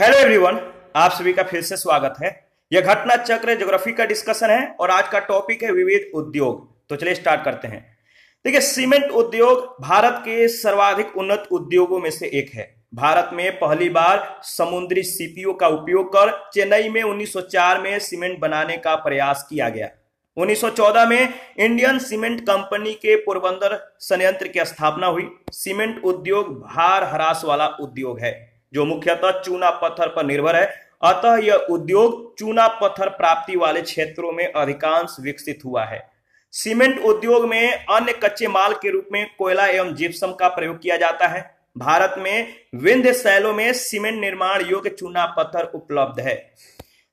Hello everyone आप सभी का फिर से स्वागत है। यह घटना चक्र ज्योग्राफी का डिस्कशन है और आज का टॉपिक है विविध उद्योग। तो चलिए स्टार्ट करते हैं। देखिए सीमेंट उद्योग भारत के सर्वाधिक उन्नत उद्योगों में से एक है। भारत में पहली बार समुद्री सीपीओ का उपयोग कर चेन्नई में 1904 में सीमेंट बनाने का प्रयास किया गया। 1914 में इंडियन सीमेंट कंपनी के पोरबंदर संयंत्र की स्थापना हुई। सीमेंट उद्योग भार हरास वाला उद्योग है। जो मुख्यतः चूना पत्थर पर निर्भर है। अतः यह उद्योग चूना पत्थर प्राप्ति वाले क्षेत्रों में अधिकांश विकसित हुआ है। सीमेंट उद्योग में अन्य कच्चे माल के रूप में कोयला एवं जिप्सम का प्रयोग किया जाता है। भारत में विंध्य शैलों में सीमेंट निर्माण योग्य चूना पत्थर उपलब्ध है।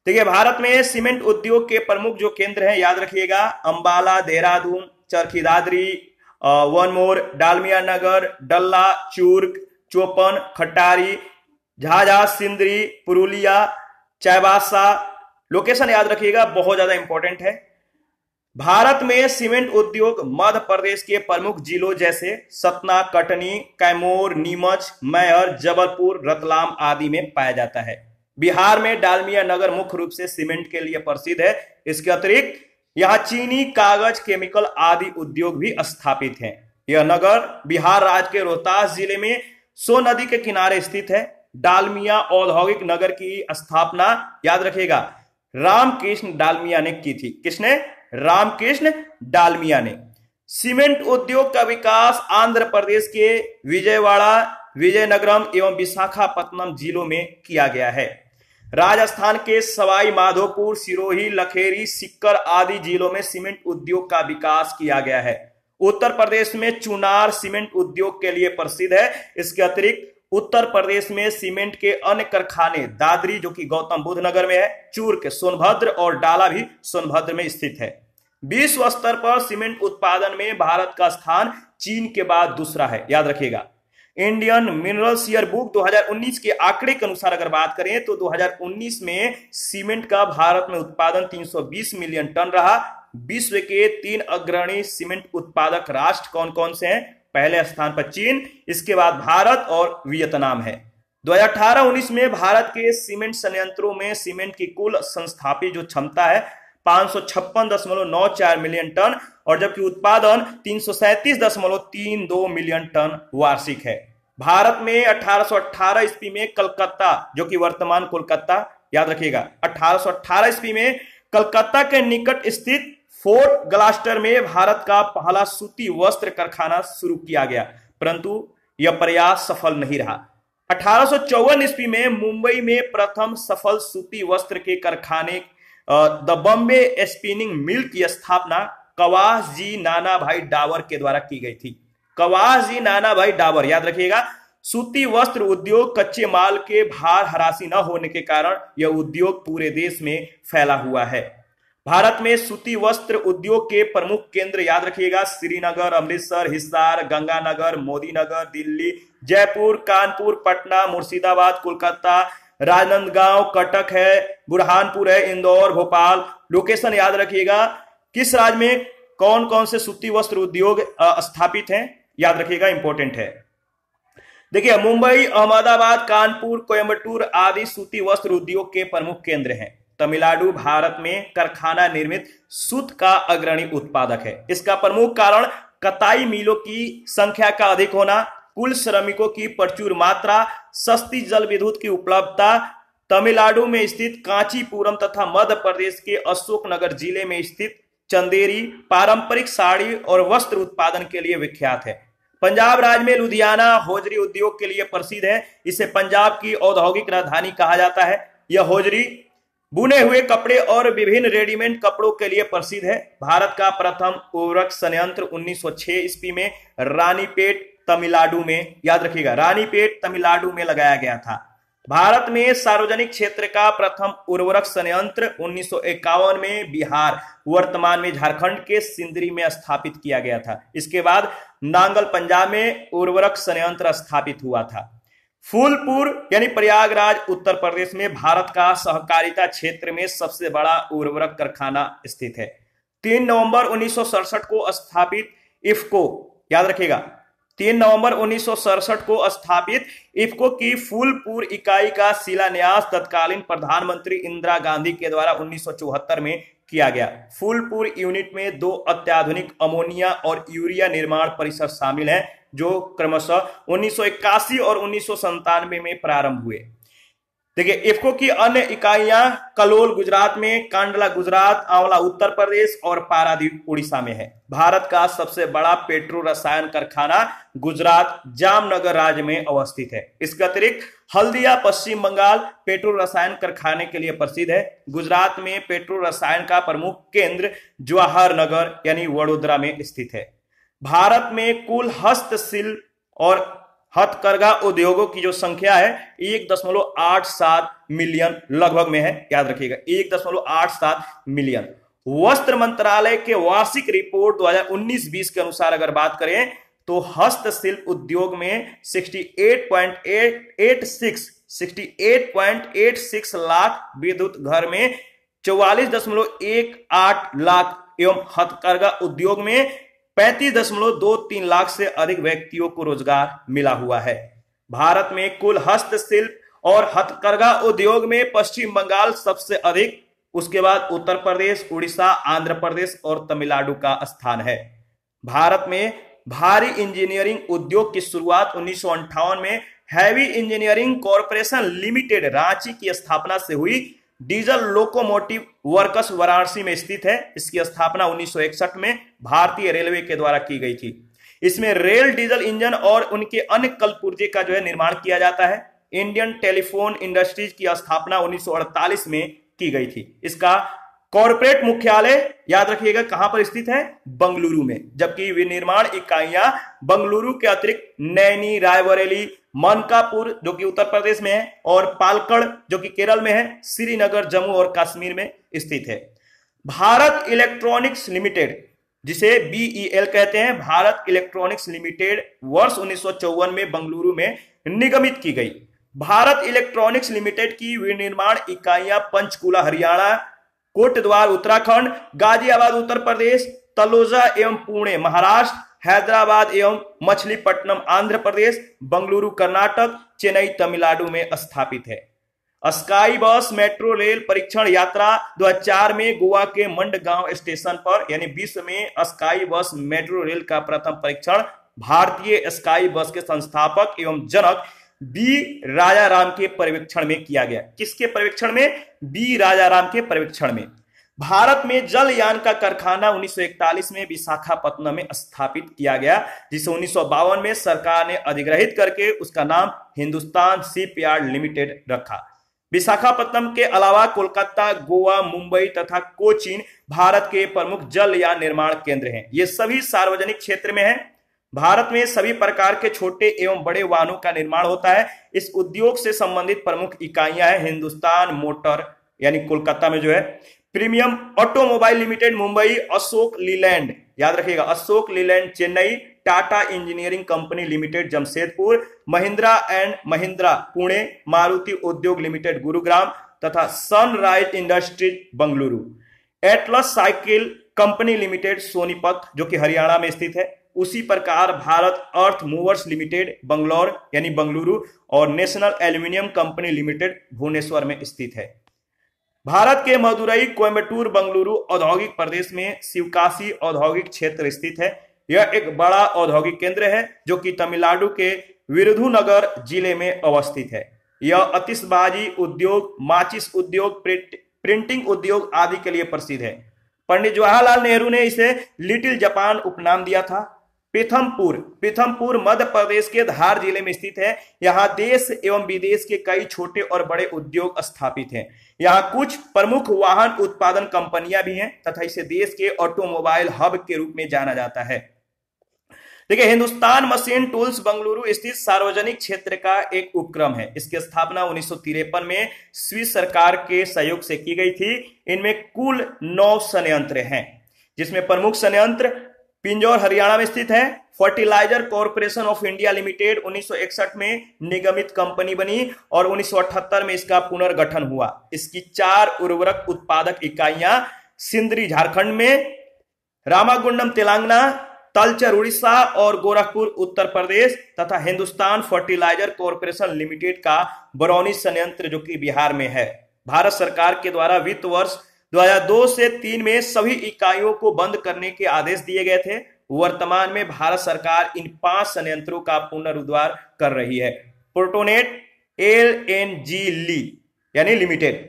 देखिए, भारत में सीमेंट उद्योग के प्रमुख जो केंद्र हैं, याद रखिएगा, अंबाला, देहरादून, चरखी दादरी वनमोर डालमिया नगर, डल्ला, चूर्क, चोपन खट्टारी झाझा सिंदरी, पुरुलिया चायबासा लोकेशन याद रखिएगा, बहुत ज़्यादा इंपॉर्टेंट है। भारत में सीमेंट उद्योग मध्य प्रदेश के प्रमुख जिलों जैसे सतना, कटनी, कैमूर, नीमच, मैहर, जबलपुर, रतलाम आदि में पाया जाता है। बिहार में डालमिया नगर मुख्य रूप से सीमेंट के लिए प्रसिद्ध है। इसके अतिरिक्त यहाँ चीनी, कागज़ केमिकल आदि उद्योग भी स्थापित हैं। यह नगर बिहार राज्य के रोहतास ज़िले में सो नदी के किनारे स्थित है। डालमिया औद्योगिक नगर की स्थापना, याद रखेगा रामकृष्ण डालमिया ने की थी। किसने? रामकृष्ण डालमिया ने। सीमेंट उद्योग का विकास आंध्र प्रदेश के विजयवाड़ा, विजयनगरम एवं विशाखापत्तनम जिलों में किया गया है। राजस्थान के सवाई, माधोपुर, सिरोही, लखेरी, सिक्कर आदि जिलों में सीमेंट उद्योग का विकास किया गया है। उत्तर प्रदेश में चुनार सीमेंट उद्योग के लिए प्रसिद्ध है। इसके अतिरिक्त उत्तर प्रदेश में सीमेंट के अन्य कारखाने, दादरी, जो कि गौतम बुद्ध नगर में है चूर्क सोनभद्र और डाला भी सोनभद्र में स्थित है। विश्व स्तर पर सीमेंट उत्पादन में भारत का स्थान चीन के बाद दूसरा है। याद रखिएगा, इंडियन मिनरल ईयर बुक 2019 के आंकड़े के अनुसार अगर बात करें तो 2019 में सीमेंट का भारत में उत्पादन 320 मिलियन टन रहा। विश्व के तीन अग्रणी सीमेंट उत्पादक राष्ट्र कौन कौन से हैं? पहले स्थान पर चीन, इसके बाद भारत और वियतनाम है। 2018-19 में भारत के सीमेंट संयंत्रों में सीमेंट की कुल संस्थापित जो क्षमता है, पाँच मिलियन टन और जबकि उत्पादन तीन मिलियन टन वार्षिक है। भारत में 1818 ईस्वी में कलकत्ता, जो कि वर्तमान कोलकाता, याद रखिएगा 1818 ईस्वी में कलकत्ता के निकट स्थित फोर्ट ग्लास्टर में भारत का पहला सूती वस्त्र कारखाना शुरू किया गया, परंतु यह प्रयास सफल नहीं रहा। अठारह सौ चौवन ईस्वी में मुंबई में प्रथम सफल सूती वस्त्र के कारखाने द बॉम्बे स्पिनिंग मिल की स्थापना कवास जी नाना भाई डावर के द्वारा की गई थी। कवास जी नाना भाई डावर, याद रखिएगा, सूती वस्त्र उद्योग कच्चे माल के भार हरासी न होने के कारण यह उद्योग पूरे देश में फैला हुआ है। भारत में सूती वस्त्र उद्योग के प्रमुख केंद्र याद रखिएगा, श्रीनगर, अमृतसर, हिसार, गंगानगर, मोदीनगर, दिल्ली, जयपुर, कानपुर, पटना, मुर्शिदाबाद, कोलकाता, राजनांदगांव, कटक है, बुरहानपुर है, इंदौर, भोपाल। लोकेशन याद रखिएगा, किस राज्य में कौन कौन से सूती वस्त्र उद्योग स्थापित हैं? याद रखिएगा इंपॉर्टेंट है। देखिए, मुंबई, अहमदाबाद, कानपुर कोयम्बटूर आदि सूती वस्त्र उद्योग के प्रमुख केंद्र हैं। तमिलनाडु, भारत में कारखाना निर्मित सूत का अग्रणी उत्पादक है। इसका प्रमुख कारण कताई मिलों की संख्या का अधिक होना, कुल श्रमिकों की प्रचुर मात्रा, सस्ती जल विद्युत की उपलब्धता, तमिलनाडु में स्थित कांचीपुरम तथा मध्य प्रदेश के अशोकनगर ज़िले में स्थित चंदेरी पारंपरिक साड़ी और वस्त्र उत्पादन के लिए विख्यात है। पंजाब राज्य में लुधियाना होजरी उद्योग के लिए प्रसिद्ध है। इसे पंजाब की औद्योगिक राजधानी कहा जाता है। यह होजरी बुने हुए कपड़े और विभिन्न रेडीमेड कपड़ों के लिए प्रसिद्ध है। भारत का प्रथम उर्वरक संयंत्र 1906 ईस्वी में रानीपेट, तमिलनाडु में, याद रखिएगा, रानीपेट, तमिलनाडु में लगाया गया था। भारत में सार्वजनिक क्षेत्र का प्रथम उर्वरक संयंत्र उन्नीस सौ इक्यावन में बिहार, वर्तमान में झारखंड के सिंदरी में स्थापित किया गया था। इसके बाद नांगल, पंजाब में उर्वरक संयंत्र स्थापित हुआ था। फूलपुर, यानी प्रयागराज, उत्तर प्रदेश में भारत का सहकारिता क्षेत्र में सबसे बड़ा उर्वरक कारखाना स्थित है। तीन नवंबर उन्नीस सौ सड़सठ को स्थापित इफको, याद रखिएगा, तीन नवंबर उन्नीस सौ सड़सठ को स्थापित इफ्को की फूलपुर इकाई का शिलान्यास तत्कालीन प्रधानमंत्री इंदिरा गांधी के द्वारा उन्नीस सौ चौहत्तर में किया गया। फूलपुर यूनिट में दो अत्याधुनिक अमोनिया और यूरिया निर्माण परिसर शामिल हैं, जो क्रमशः उन्नीस सौ इक्यासी और उन्नीस में प्रारंभ हुए। देखिए, इफ्को की अन्य इकाइयाँ कलोल गुजरात में, कांडला गुजरात, आंवला उत्तर प्रदेश और पारादीप उड़ीसा में है। भारत का सबसे बड़ा पेट्रो रसायन कारखाना गुजरात जामनगर राज्य में अवस्थित है। इसके अतिरिक्त हल्दिया, पश्चिम बंगाल पेट्रो रसायन कारखाने के लिए प्रसिद्ध है। गुजरात में पेट्रो रसायन का प्रमुख केंद्र जवाहर नगर यानी वडोदरा में स्थित है। भारत में कुल हस्तशिल्प और हथकरघा उद्योगों की जो संख्या है, एक दशमलव आठ सात मिलियन लगभग में है, याद रखिएगा, एक दशमलव आठ सात मिलियन। वस्त्र मंत्रालय के वार्षिक रिपोर्ट 2019-20 के अनुसार अगर बात करें तो हस्तशिल्प उद्योग में 68.86 68.86 लाख विद्युत घर में चौवालीस दशमलव एक आठ लाख एवं हथकरघा उद्योग में पैंतीस दशमलव दो तीन लाख से अधिक व्यक्तियों को रोज़गार मिला हुआ है। भारत में कुल हस्तशिल्प और हथकरघा उद्योग में पश्चिम बंगाल सबसे अधिक, उसके बाद उत्तर प्रदेश, उड़ीसा, आंध्र प्रदेश और तमिलनाडु का स्थान है। भारत में भारी इंजीनियरिंग उद्योग की शुरुआत उन्नीस में heavy engineering corporation limited Ranchi की स्थापना से हुई। डीजल लोकोमोटिव वर्कस वाराणसी में स्थित है। इसकी स्थापना 1961 में भारतीय रेलवे के द्वारा की गई थी। इसमें रेल डीजल इंजन और उनके अन्य कल पुर्जे का जो है निर्माण किया जाता है। इंडियन टेलीफोन इंडस्ट्रीज़ की स्थापना 1948 में की गई थी। इसका कॉरपोरेट मुख्यालय, याद रखिएगा कहाँ पर स्थित है? बंगलुरु में। जबकि विनिर्माण इकाइयाँ बंगलुरु के अतिरिक्त नैनी, रायबरेली, मनकापुर, जो कि उत्तर प्रदेश में है, और पालकड़, जो कि केरल में है, श्रीनगर, जम्मू और कश्मीर में स्थित है। भारत इलेक्ट्रॉनिक्स लिमिटेड, जिसे बीईएल कहते हैं, भारत इलेक्ट्रॉनिक्स लिमिटेड वर्ष उन्नीस सौ चौवन में बंगलुरु में निगमित की गई। भारत इलेक्ट्रॉनिक्स लिमिटेड की विनिर्माण इकाइयाँ पंचकुला, हरियाणा कोटद्वार, उत्तराखंड, गाजियाबाद, उत्तर प्रदेश, तलोजा एवं पुणे, महाराष्ट्र, हैदराबाद एवं मछलीपट्टनम, आंध्र प्रदेश, बंगलुरु, कर्नाटक, चेन्नई, तमिलनाडु में स्थापित है। स्काई बस, मेट्रो, रेल परीक्षण यात्रा 2004 में गोवा के मंडगांव स्टेशन पर, यानी विश्व में स्काई बस, मेट्रो, रेल का प्रथम परीक्षण भारतीय स्काई बस के संस्थापक एवं जनक बी राजा राम के पर्यवेक्षण में किया गया। किसके पर्यवेक्षण में? बी राजा राम के पर्यवेक्षण में। भारत में जलयान का कारखाना 1941 में विशाखापत्तनम में स्थापित किया गया, जिसे उन्नीस सौ बावन में सरकार ने अधिग्रहित करके उसका नाम हिंदुस्तान शिपयार्ड लिमिटेड रखा। विशाखापत्तनम के अलावा कोलकाता, गोवा, मुंबई तथा कोचीन भारत के प्रमुख जलयान निर्माण केंद्र हैं। ये सभी सार्वजनिक क्षेत्र में है। भारत में सभी प्रकार के छोटे एवं बड़े वाहनों का निर्माण होता है। इस उद्योग से संबंधित प्रमुख इकाइयाँ हैं हिंदुस्तान मोटर, यानी कोलकाता में जो है, premium automobile limited, Mumbai, Ashok Leyland, याद रखिएगा, Ashok Leyland, Chennai, Tata engineering company limited, Jamshedpur, Mahindra and Mahindra, Pune, Maruti Udyog limited, Gurugram, तथा Sunrise industries, Bengaluru. Atlas cycle company limited, Sonipat, जो कि हरियाणा में स्थित है। उसी प्रकार Bharat earth movers limited, Bangalore, यानी बंगलुरु और national aluminium company limited Bhubaneswar में स्थित है। भारत के मदुरई कोयम्बटूर बंगलुरु औद्योगिक प्रदेश में शिवकाशी औद्योगिक क्षेत्र स्थित है। यह एक बड़ा औद्योगिक केंद्र है, जो कि तमिलनाडु के विरुधुनगर ज़िले में अवस्थित है। यह अतिशबाजी उद्योग, माचिस उद्योग प्रिंटिंग उद्योग आदि के लिए प्रसिद्ध है। पंडित जवाहरलाल नेहरू ने इसे लिटिल जापान उपनाम दिया था। पीथमपुर पीथमपुर मध्य प्रदेश के धार ज़िले में स्थित है। यहाँ देश एवं विदेश के कई छोटे और बड़े उद्योग स्थापित हैं। यहाँ कुछ प्रमुख वाहन उत्पादन कंपनियाँ भी हैं तथा इसे देश के ऑटोमोबाइल हब के रूप में जाना जाता है। देखिए, हिंदुस्तान मशीन टूल्स बंगलुरु स्थित सार्वजनिक क्षेत्र का एक उपक्रम है। इसकी स्थापना उन्नीस सौ तिरपन में स्विस सरकार के सहयोग से की गई थी। इनमें कुल नौ संयंत्र हैं, जिसमें प्रमुख संयंत्र पिंजौर, हरियाणा में स्थित है। Fertiliser corporation of India limited 1961 में निगमित कंपनी बनी और 1978 में इसका पुनर्गठन हुआ। इसकी चार उर्वरक उत्पादक इकाइयाँ सिंदरी, झारखंड में, रामागुंडम, तेलंगाना, तलचर, उड़ीसा और गोरखपुर, उत्तर प्रदेश तथा हिंदुस्तान फर्टिलाइज़र कॉरपोरेशन लिमिटेड का बरौनी संयंत्र, जो कि बिहार में है। भारत सरकार के द्वारा वित्त वर्ष 2002 से 3 में सभी इकाइयों को बंद करने के आदेश दिए गए थे। वर्तमान में भारत सरकार इन पाँच संयंत्रों का पुनरुद्वार कर रही है। प्रोटोनेट, एल एन जी ली, यानी लिमिटेड।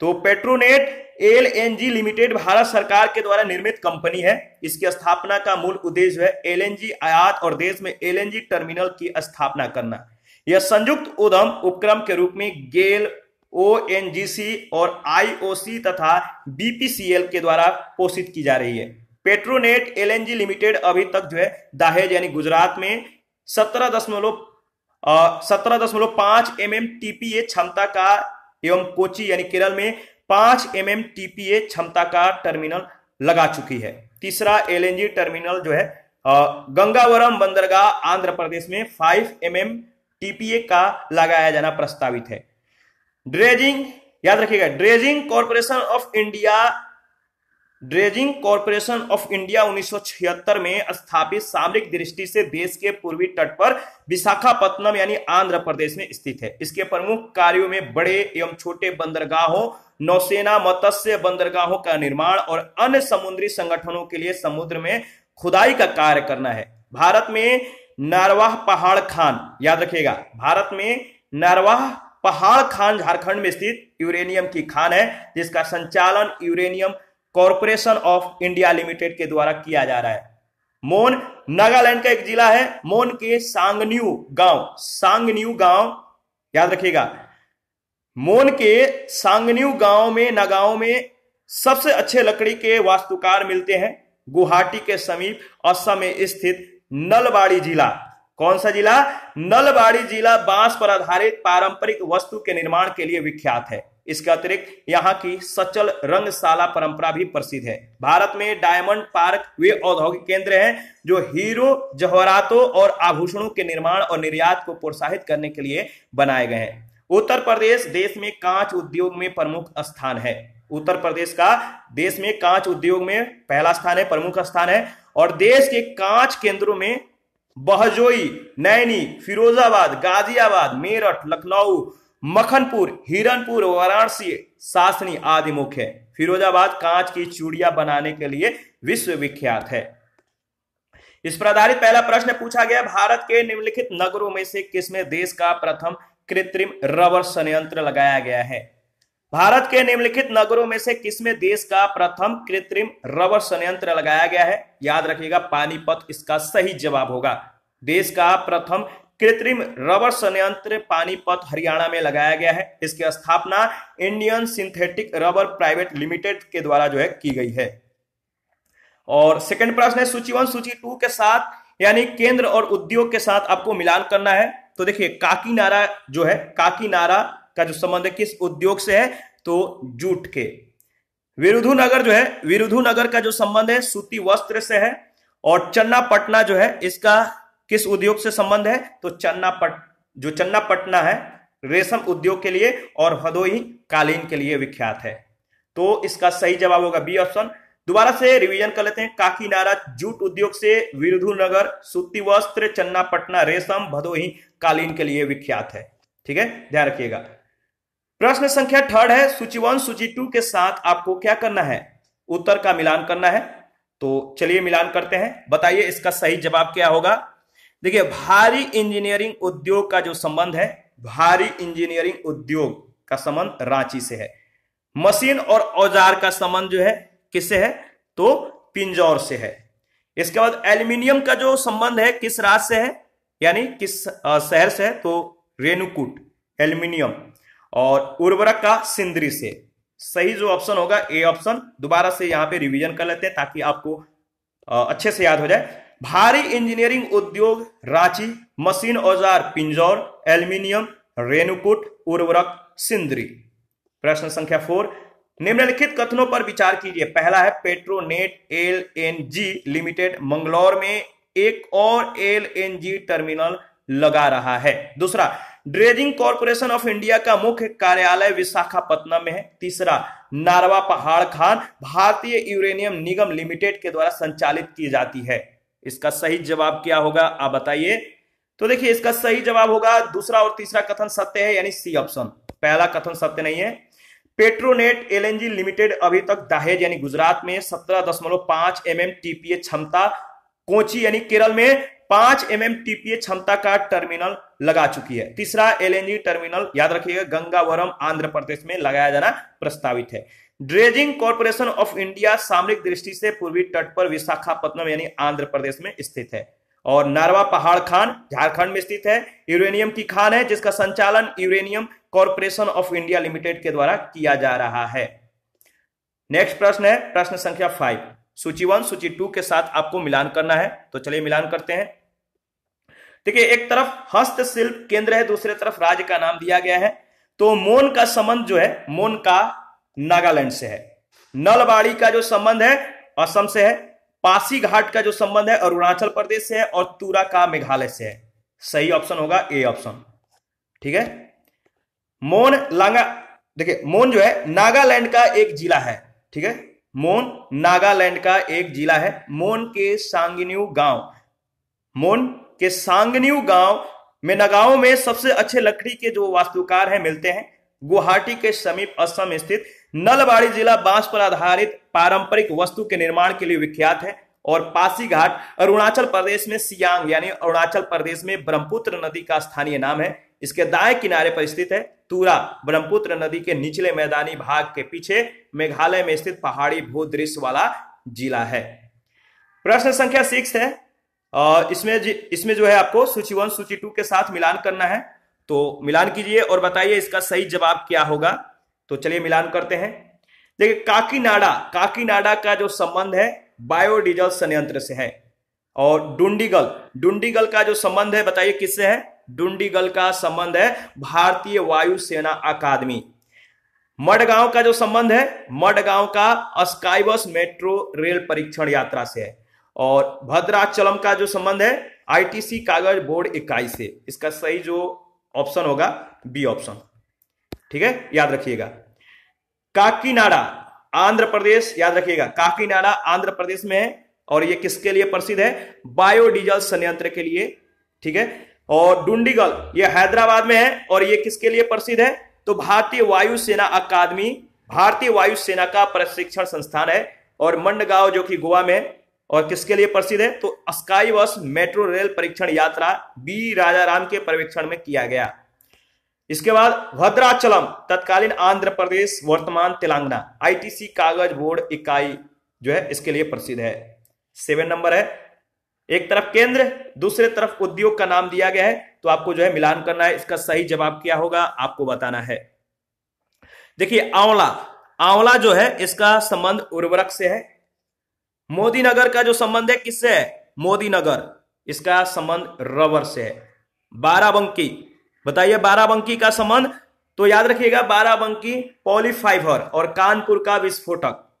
तो Petronet, L N G limited Bharat सरकार के द्वारा निर्मित कंपनी है। इसकी स्थापना का मूल उद्देश्य है एलएनजी आयात और देश में एलएनजी टर्मिनल की स्थापना करना। यह संयुक्त उद्यम उपक्रम के रूप में गेल ओएनजीसी और आईओसी तथा बीपीसीएल के द्वारा पोषित की जा रही है। पेट्रोनेट एलएनजी लिमिटेड अभी तक जो है दाहेज यानी गुजरात में सत्रह दशमलव सत्रह दशमलव पाँच एम एम क्षमता का एवं कोची यानी केरल में पाँच एम एम क्षमता का टर्मिनल लगा चुकी है। तीसरा एलएनजी टर्मिनल जो है गंगावरम बंदरगाह आंध्र प्रदेश में फाइव एम एम का लगाया जाना प्रस्तावित है। ड्रेजिंग याद रखिएगा dredging corporation of India dredging corporation of India 1976 में स्थापित सामरिक दृष्टि से देश के पूर्वी तट पर विशाखापत्तनम यानी आंध्र प्रदेश में स्थित है। इसके प्रमुख कार्यों में बड़े एवं छोटे बंदरगाहों, नौसेना मत्स्य बंदरगाहों का निर्माण और अन्य समुद्री संगठनों के लिए समुद्र में खुदाई का कार्य करना है। भारत में नारवाह पहाड़ खान, याद रखिएगा, भारत में नारवाह पहाड़ खान झारखंड में स्थित यूरेनियम की खान है, जिसका संचालन uranium corporation of India limited के द्वारा किया जा रहा है। मोन नागालैंड का एक जिला है, मोन के सांगन्यू गाँव। सांगन्यू गाँव, याद रखिएगा, मोन के सांगन्यू गाँव में, नगांव में सबसे अच्छे लकड़ी के वास्तुकार मिलते हैं। गुवाहाटी के समीप असम में स्थित नलबाड़ी जिला। कौन सा जिला? नलबाड़ी जिला बाँस पर आधारित पारंपरिक वस्तु के निर्माण के लिए विख्यात है। इसके अतिरिक्त यहाँ की सचल रंगशाला परंपरा भी प्रसिद्ध है। भारत में डायमंड पार्क वे औद्योगिक केंद्र हैं जो हीरो, जवाहरातों और आभूषणों के निर्माण और निर्यात को प्रोत्साहित करने के लिए बनाए गए हैं। उत्तर प्रदेश देश में कांच उद्योग में प्रमुख स्थान है। उत्तर प्रदेश का देश में कांच उद्योग में पहला स्थान है, प्रमुख स्थान है और देश के कांच केंद्रों में बहजोई, नैनी, फिरोजाबाद, गाजियाबाद, मेरठ, लखनऊ, मखनपुर हिरनपुर वाराणसी, सासनी आदि मुख्य। है फिरोजाबाद कांच की चूड़ियाँ बनाने के लिए विश्व विख्यात है। इस पर आधारित पहला प्रश्न पूछा गया, भारत के निम्नलिखित नगरों में से किसमें देश का प्रथम कृत्रिम रबर संयंत्र लगाया गया है? भारत के निम्नलिखित नगरों में से किसमें देश का प्रथम कृत्रिम रबर संयंत्र लगाया गया है? याद रखिएगा, पानीपत इसका सही जवाब होगा। देश का प्रथम कृत्रिम रबर संयंत्र पानीपत हरियाणा में लगाया गया है। इसकी स्थापना Indian synthetic rubber private limited के द्वारा जो है की गई है। और सेकंड प्रश्न है सूची वन सूची टू के साथ, यानी केंद्र और उद्योग के साथ आपको मिलान करना है। तो देखिए, काकीनारा जो है काकी नारा का जो संबंध है, किस उद्योग से है तो जूट के। विरुधु नगर जो है, विरुधु नगर का जो संबंध है, सूती वस्त्र से है, और चन्ना पटना जो है, इसका किस उद्योग से संबंध है तो चन्ना पट जो चन्ना पटना है, रेशम उद्योग के लिए और हदोही कालीन के लिए विख्यात है। तो इसका सही जवाब होगा बी ऑप्शन। दोबारा से रिवीजन कर लेते हैं। काकीनारा जूट उद्योग से विरुधु नगर, सूती वस्त्र चन्ना पटना रेशम भदोही कालीन के लिए विख्यात है। ठीक है? ध्यान रखिएगा। प्रश्न संख्या थर्ड है सूची वन सूची टू के साथ आपको क्या करना है? उत्तर का मिलान करना है। तो चलिए मिलान करते हैं। बताइए इसका सही जवाब क्या होगा? देखिए, भारी इंजीनियरिंग उद्योग का जो संबंध है, भारी इंजीनियरिंग उद्योग का संबंध रांची से है। मशीन और औज़ार का संबंध जो है, किससे है? तो पिंजौर से है। इसके बाद एल्यूमिनियम का जो संबंध है, किस राज्य से है? यानी किस शहर से है? तो रेणुकूट, एल्यूमिनियम। और उर्वरक का सिंदरी से। सही जो ऑप्शन होगा ए ऑप्शन दोबारा से यहाँ पे रिवीजन कर लेते हैं ताकि आपको अच्छे से याद हो जाए। भारी इंजीनियरिंग उद्योग, रांची, मशीन औज़ार, पिंजौर एल्यूमिनियम रेणुकूट, उर्वरक, सिंदरी। प्रश्न संख्या फोर निम्नलिखित कथनों पर विचार कीजिए। पहला है, Petronet L N G limited, Mangalore में एक और एल एन जी टर्मिनल लगा रहा है। दूसरा ड्रेजिंग कॉरपोरेशन ऑफ़ इंडिया का मुख्य कार्यालय विशाखापत्तनम में है। तीसरा, नारवा पहाड़ खान भारतीय यूरेनियम निगम लिमिटेड के द्वारा संचालित की जाती है। इसका सही जवाब क्या होगा, आप बताइए। तो देखिए, इसका सही जवाब होगा, दूसरा और तीसरा कथन सत्य है, यानी सी ऑप्शन। पहला कथन सत्य नहीं है। पेट्रोनेट एलएनजी लिमिटेड अभी तक दाहेज, यानी गुजरात में सत्रह दशमलव पाँच एम एम क्षमता, कोची, यानी केरल में पाँच एम एम टीपीए क्षमता का टर्मिनल लगा चुकी है। तीसरा एलएनजी टर्मिनल याद रखिएगा, गंगावरम आंध्र प्रदेश में लगाया जाना प्रस्तावित है। ड्रेजिंग कॉरपोरेशन ऑफ़ इंडिया सामरिक दृष्टि से पूर्वी तट पर विशाखापट्टनम यानी आंध्र प्रदेश में स्थित है। और नारवा पहाड़ खान, झारखंड में स्थित है। यूरेनियम की खान है, जिसका संचालन uranium corporation of India limited के द्वारा किया जा रहा है। नेक्स्ट प्रश्न है, प्रश्न संख्या फाइव सूची वन, सूची टू के साथ आपको मिलान करना है। तो चलिए मिलान करते हैं। देखिए, एक तरफ़ हस्तशिल्प केंद्र है, दूसरे तरफ़ राज्य का नाम दिया गया है। तो मोन का संबंध जो है, मोन का नागालैंड से है। नलबाड़ी का जो संबंध है, असम से है। पासी घाट का जो संबंध है, अरुणाचल प्रदेश से है और तुरा का मेघालय से है। सही ऑप्शन होगा ए ऑप्शन। ठीक है? मोन लांगा, देखिए, मोन जो है, नागालैंड का एक जिला है। ठीक है? मोन नागालैंड का एक जिला है। मोन के सांगन्यू गाँव। मोन के सांगन्यू गाँव में नगांव में सबसे अच्छे लकड़ी के जो वास्तुकार हैं, मिलते हैं। गुवाहाटी के समीप असम स्थित नलबाड़ी जिला बाँस पर आधारित पारंपरिक वस्तु के निर्माण के लिए विख्यात है और पासीघाट अरुणाचल प्रदेश में सियांग, यानी अरुणाचल प्रदेश में ब्रह्मपुत्र नदी का स्थानीय नाम है। इसके दाएँ किनारे पर स्थित है तूरा, ब्रह्मपुत्र नदी के निचले मैदानी भाग के पीछे मेघालय में स्थित पहाड़ी भू दृश्य वाला जिला है। प्रश्न संख्या सिक्स है। और इसमें इसमें जो है आपको सूची वन सूची टू के साथ मिलान करना है। तो मिलान कीजिए और बताइए इसका सही जवाब क्या होगा। तो चलिए मिलान करते हैं। देखिए, काकीनाडा काकीनाडा का जो संबंध है, बायोडीजल संयंत्र से है। और डुंडीगल डुंडीगल का जो संबंध है, बताइए किससे है? डुंडीगल का संबंध है, भारतीय वायुसेना अकादमी। मडगांव का जो संबंध है, मडगांव का स्काईबस मेट्रो रेल परीक्षण यात्रा से है। और भद्राचलम का जो संबंध है, आईटीसी कागज़ बोर्ड इकाई से। इसका सही जो ऑप्शन होगा, बी ऑप्शन। ठीक है? याद रखिएगा। काकीनाडा, आंध्र प्रदेश, याद रखिएगा। काकीनाडा, आंध्र प्रदेश में है और ये किसके लिए प्रसिद्ध है? बायोडीजल संयंत्र के लिए। ठीक है? और डुंडीगल, ये हैदराबाद में है और ये किसके लिए प्रसिद्ध है? तो भारतीय वायुसेना अकादमी, भारतीय वायुसेना का प्रशिक्षण संस्थान है और मंडगांव, जो कि गोवा में और किसके लिए प्रसिद्ध है? तो स्काई बस मेट्रो रेल परीक्षण यात्रा बी राजा राम के पर्यवेक्षण में किया गया। इसके बाद भद्राचलम, तत्कालीन आंध्र प्रदेश, वर्तमान तेलंगाना, आईटीसी कागज़ बोर्ड इकाई जो है, इसके लिए प्रसिद्ध है। सेवन नंबर है एक तरफ़ केंद्र, दूसरे तरफ़ उद्योग का नाम दिया गया है। तो आपको जो है मिलान करना है। इसका सही जवाब क्या होगा, आपको बताना है। देखिए, आंवला। आंवला जो है, इसका संबंध उर्वरक से है। मोदी नगर का जो संबंध है, किससे है? मोदी नगर इसका संबंध रबर से है। बाराबंकी। बताइए, बाराबंकी का संबंध? तो याद रखिएगा, बाराबंकी पॉलीफाइबर और कानपुर का विस्फोटक।